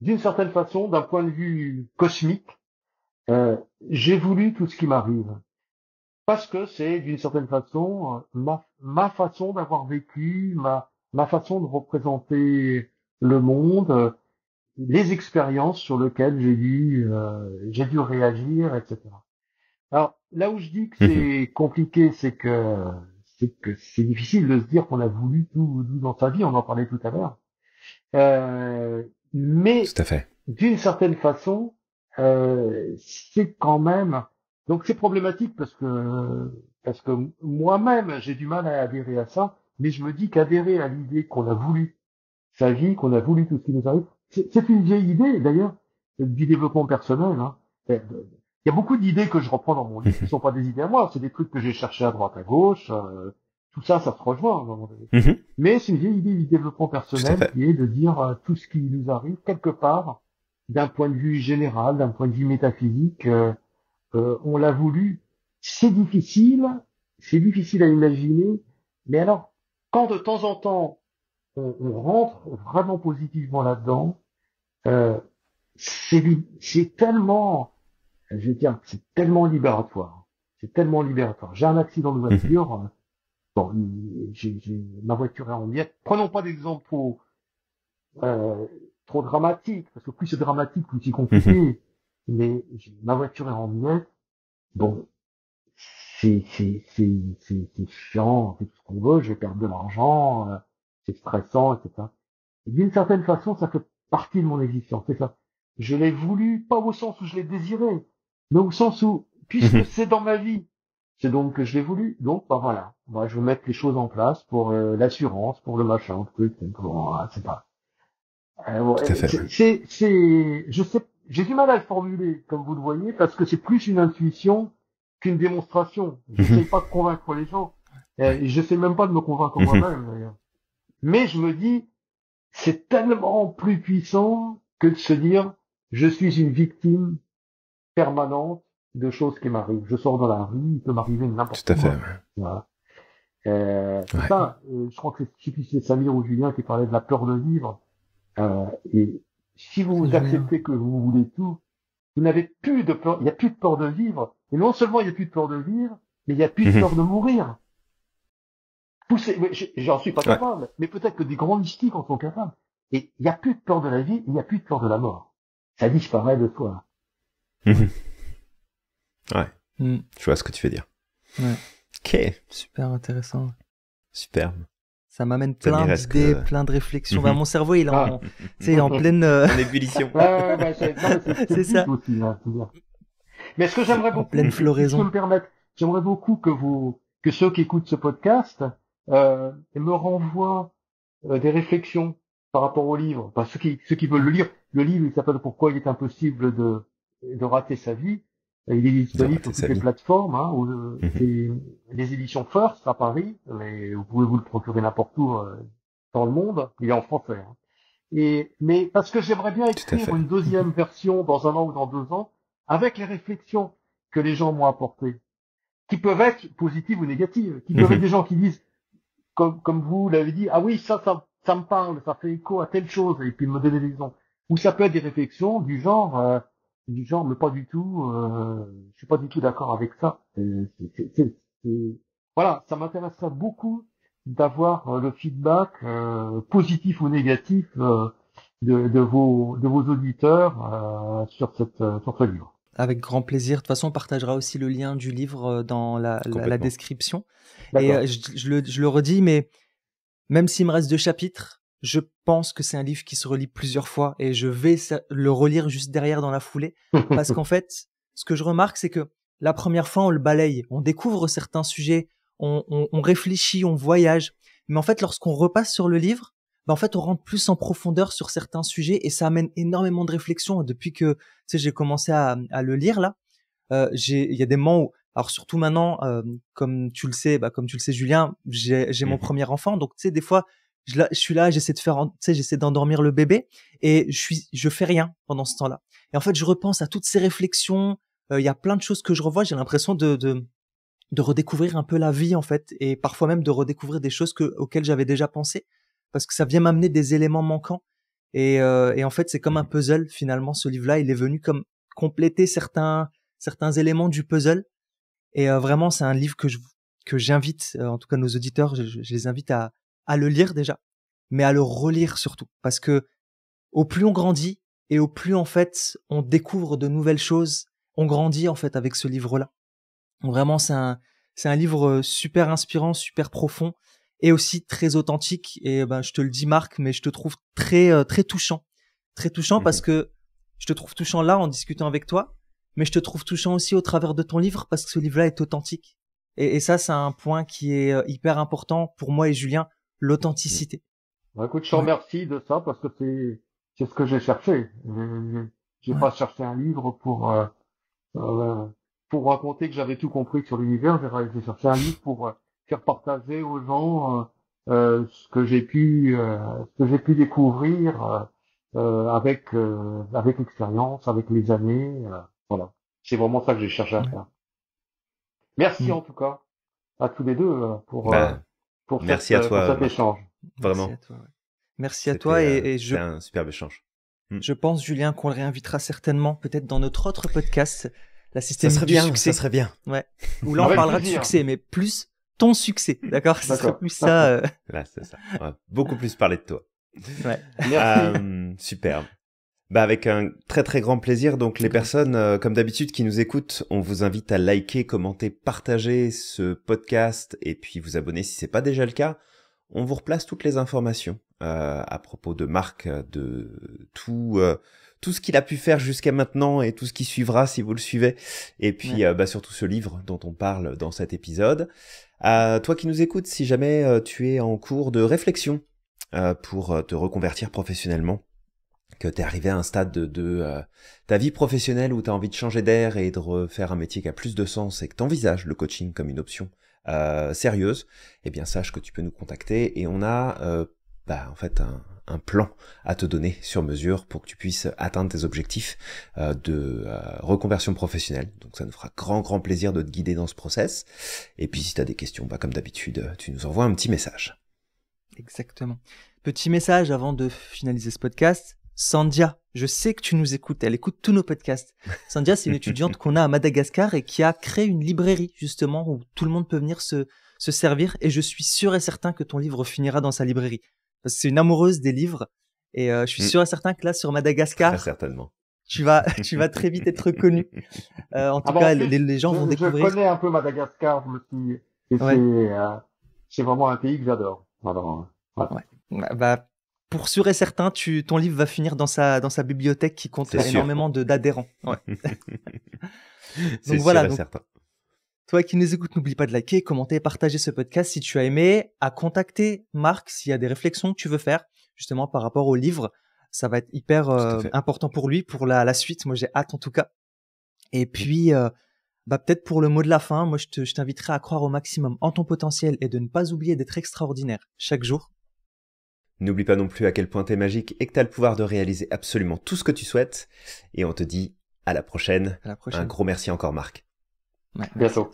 d'une certaine façon, d'un point de vue cosmique, euh, j'ai voulu tout ce qui m'arrive parce que c'est d'une certaine façon ma, ma façon d'avoir vécu, ma ma façon de représenter le monde, les expériences sur lesquelles j'ai dû, euh, j'ai dû réagir, etc. Alors là où je dis que c'est mhm. compliqué, c'est que c'est que c'est difficile de se dire qu'on a voulu tout, dans sa vie. On en parlait tout à l'heure. Euh, mais d'une certaine façon, euh, c'est quand même donc c'est problématique parce que parce que moi-même j'ai du mal à adhérer à ça mais je me dis qu'adhérer à l'idée qu'on a voulu sa vie, qu'on a voulu tout ce qui nous arrive, c'est une vieille idée d'ailleurs du développement personnel. Hein. Il y a beaucoup d'idées que je reprends dans mon livre qui sont pas des idées à moi, c'est des trucs que j'ai cherchés à droite à gauche. Euh, tout ça, ça se rejoint. Mhm. Mais c'est une vieille idée du développement personnel qui est de dire euh, tout ce qui nous arrive quelque part, d'un point de vue général, d'un point de vue métaphysique, euh, on l'a voulu. C'est difficile, c'est difficile à imaginer. Mais alors, quand de temps en temps on, rentre vraiment positivement là-dedans, euh, c'est tellement, je veux dire, c'est tellement libératoire. C'est tellement libératoire. J'ai un accident de voiture. Mhm. Bon, j'ai, ma voiture est en miettes. Prenons pas d'exemple trop, euh, trop dramatique, parce que plus c'est dramatique, plus c'est compliqué. Mhm. Mais ma voiture est en miettes. Bon, c'est c'est c'est c'est chiant, c'est tout ce qu'on veut, je vais perdre de l'argent, euh, c'est stressant, etc. D'une certaine façon, ça fait partie de mon existence, c'est ça. Je l'ai voulu, pas au sens où je l'ai désiré, mais au sens où, puisque mhm. c'est dans ma vie, c'est donc que je l'ai voulu, donc bah voilà, bah, je vais mettre les choses en place pour euh, l'assurance, pour le machin, truc, pour, c'est pas. Euh, c'est, c'est, je sais, j'ai du mal à le formuler, comme vous le voyez, parce que c'est plus une intuition qu'une démonstration. Je mhm. sais pas de convaincre les gens. Et je sais même pas de me convaincre mhm. moi-même, d'ailleurs. Mais je me dis, c'est tellement plus puissant que de se dire, je suis une victime permanente de choses qui m'arrivent. Je sors dans la rue, il peut m'arriver n'importe quoi. Tout à fait. Voilà. Euh, ça, euh, je crois que c'est Samir ou Julien qui parlait de la peur de vivre. Euh, et si vous, acceptez que vous voulez tout, vous n'avez plus de peur, il n'y a plus de peur de vivre. Et non seulement il n'y a plus de peur de vivre, mais il n'y a plus de mhm. peur de mourir. J'en suis pas capable, mais peut-être que des grands mystiques en sont capables. Et il n'y a plus de peur de la vie, il n'y a plus de peur de la mort. Ça disparaît de toi. Ouais. Mm. Je vois ce que tu veux dire. Ouais. Ok. Super intéressant. Superbe. Ça m'amène plein d'idées, plein de réflexions. Bah, mon cerveau, il est en, ah. en pleine euh, en ébullition. c'est ça. Hein, Mais ce que j'aimerais beaucoup, pleine floraison. Si me permettre, j'aimerais beaucoup que vous, que ceux qui écoutent ce podcast, euh, me renvoient euh, des réflexions par rapport au livre. Parce ceux qui, ceux qui veulent le lire, le livre, il s'appelle Pourquoi il est impossible de, de rater sa vie. Il est disponible sur toutes les plateformes, hein, mhm. les éditions First à Paris, mais vous pouvez vous le procurer n'importe où euh, dans le monde. Il est en français. Hein. Et mais parce que j'aimerais bien écrire une deuxième version dans un an ou dans deux ans avec les réflexions que les gens m'ont apportées, qui peuvent être positives ou négatives, qui peuvent mhm. être des gens qui disent comme comme vous l'avez dit, ah oui ça ça ça me parle, ça fait écho à telle chose, et puis me donner des exemples. Ou ça peut être des réflexions du genre euh, du genre, mais pas du tout, euh, je suis pas du tout d'accord avec ça. voilà, ça m'intéresserait beaucoup d'avoir euh, le feedback euh, positif ou négatif euh, de, de, vos de vos auditeurs sur cette sur ce livre. Avec grand plaisir. De toute façon, on partagera aussi le lien du livre dans la, la, description. Et je, je, le, je le redis, mais même s'il me reste deux chapitres, je pense que c'est un livre qui se relit plusieurs fois et je vais le relire juste derrière dans la foulée. Parce qu'en fait, ce que je remarque, c'est que la première fois, on le balaye, on découvre certains sujets, on, on, réfléchit, on voyage, mais en fait, lorsqu'on repasse sur le livre, bah en fait, on rentre plus en profondeur sur certains sujets et ça amène énormément de réflexion. Depuis que tu sais, j'ai commencé à, à, le lire là, euh, il y a des moments où, alors surtout maintenant, euh, comme tu le sais, bah, comme tu le sais, Julien, j'ai mon mmh premier enfant, donc tu sais, des fois, je, je suis là, j'essaie de faire, tu sais, j'essaie d'endormir le bébé et je suis, je fais rien pendant ce temps-là. Et en fait, je repense à toutes ces réflexions. Euh, il y a plein de choses que je revois. J'ai l'impression de, de, de redécouvrir un peu la vie en fait, et parfois même de redécouvrir des choses que, auxquelles j'avais déjà pensé, parce que ça vient m'amener des éléments manquants. Et, euh, et en fait, c'est comme un puzzle finalement. Ce livre-là, il est venu comme compléter certains certains éléments du puzzle. Et euh, vraiment, c'est un livre que je que j'invite, en tout cas nos auditeurs, je, je les invite à, à le lire déjà, mais à le relire surtout, parce que au plus on grandit et au plus en fait on découvre de nouvelles choses, on grandit en fait avec ce livre-là. Vraiment, c'est un c'est un livre euh, super inspirant, super profond et aussi très authentique. Et ben je te le dis Marc, mais je te trouve très euh, très touchant, très touchant parce mmh que je te trouve touchant là en discutant avec toi, mais je te trouve touchant aussi au travers de ton livre parce que ce livre-là est authentique. Et, et ça, c'est un point qui est euh, hyper important pour moi et Julien l'authenticité. Bah, écoute, je te remercie de ça parce que c'est c'est ce que j'ai cherché. J'ai pas cherché un livre pour euh, euh, pour raconter que j'avais tout compris sur l'univers. J'ai cherché un livre pour euh, faire partager aux gens euh, ce que j'ai pu ce que j'ai pu découvrir avec avec l'expérience, avec les années. voilà, c'est vraiment ça que j'ai cherché à faire. Merci mm. en tout cas à tous les deux pour bah, pour, Merci à toi, cet échange. Vraiment. Merci à toi. et, et, je. un superbe échange. Hmm. Je pense, Julien, qu'on le réinvitera certainement, peut-être dans notre autre podcast, la système ça serait du bien, succès. Ça serait bien. Ouais. Où là, on parlera de succès, mais plus ton succès, d'accord? Ce serait plus ça. Euh... Là, c'est ça. beaucoup plus parler de toi. Ouais. Merci. Euh, superbe. Bah avec un très très grand plaisir. Donc les personnes, euh, comme d'habitude, qui nous écoutent, on vous invite à liker, commenter, partager ce podcast et puis vous abonner si c'est pas déjà le cas. On vous replace toutes les informations euh, à propos de Marc, de tout euh, tout ce qu'il a pu faire jusqu'à maintenant et tout ce qui suivra si vous le suivez. Et puis bah, surtout ce livre dont on parle dans cet épisode. toi qui nous écoutes, si jamais tu es en cours de réflexion pour te reconvertir professionnellement que tu es arrivé à un stade de, euh, ta vie professionnelle où tu as envie de changer d'air et de refaire un métier qui a plus de sens et que tu envisages le coaching comme une option euh, sérieuse, eh bien sache que tu peux nous contacter et on a euh, bah, en fait un, plan à te donner sur mesure pour que tu puisses atteindre tes objectifs de reconversion professionnelle. Donc ça nous fera grand grand plaisir de te guider dans ce process. Et puis si tu as des questions, bah, comme d'habitude, tu nous envoies un petit message. Exactement. Petit message avant de finaliser ce podcast. Sandia, je sais que tu nous écoutes, elle écoute tous nos podcasts. Sandia, c'est une étudiante qu'on a à Madagascar et qui a créé une librairie justement où tout le monde peut venir se, se servir et je suis sûr et certain que ton livre finira dans sa librairie. Parce que c'est une amoureuse des livres et euh, je suis mm. sûr et certain que là sur Madagascar, certainement. Tu vas, tu vas très vite être connu. Euh, en tout ah cas, les, gens vont découvrir. Je connais un peu Madagascar, je me suis, euh, c'est vraiment un pays que j'adore. Ouais. Bah, pour sûr et certain, tu, ton livre va finir dans sa, dans sa bibliothèque qui compte énormément d'adhérents. Ouais. donc voilà. Donc, certain. Toi qui nous écoutes, n'oublie pas de liker, commenter, partager ce podcast si tu as aimé, à contacter Marc s'il y a des réflexions que tu veux faire justement par rapport au livre. Ça va être hyper euh, important pour lui, pour la, la suite. Moi, j'ai hâte en tout cas. Et puis, euh, bah peut-être pour le mot de la fin, moi, je t'inviterai à croire au maximum en ton potentiel et de ne pas oublier d'être extraordinaire chaque jour N'oublie pas non plus à quel point t'es magique et que t'as le pouvoir de réaliser absolument tout ce que tu souhaites. Et on te dit à la prochaine. À la prochaine. Un gros merci encore, Marc. Ouais, Bientôt.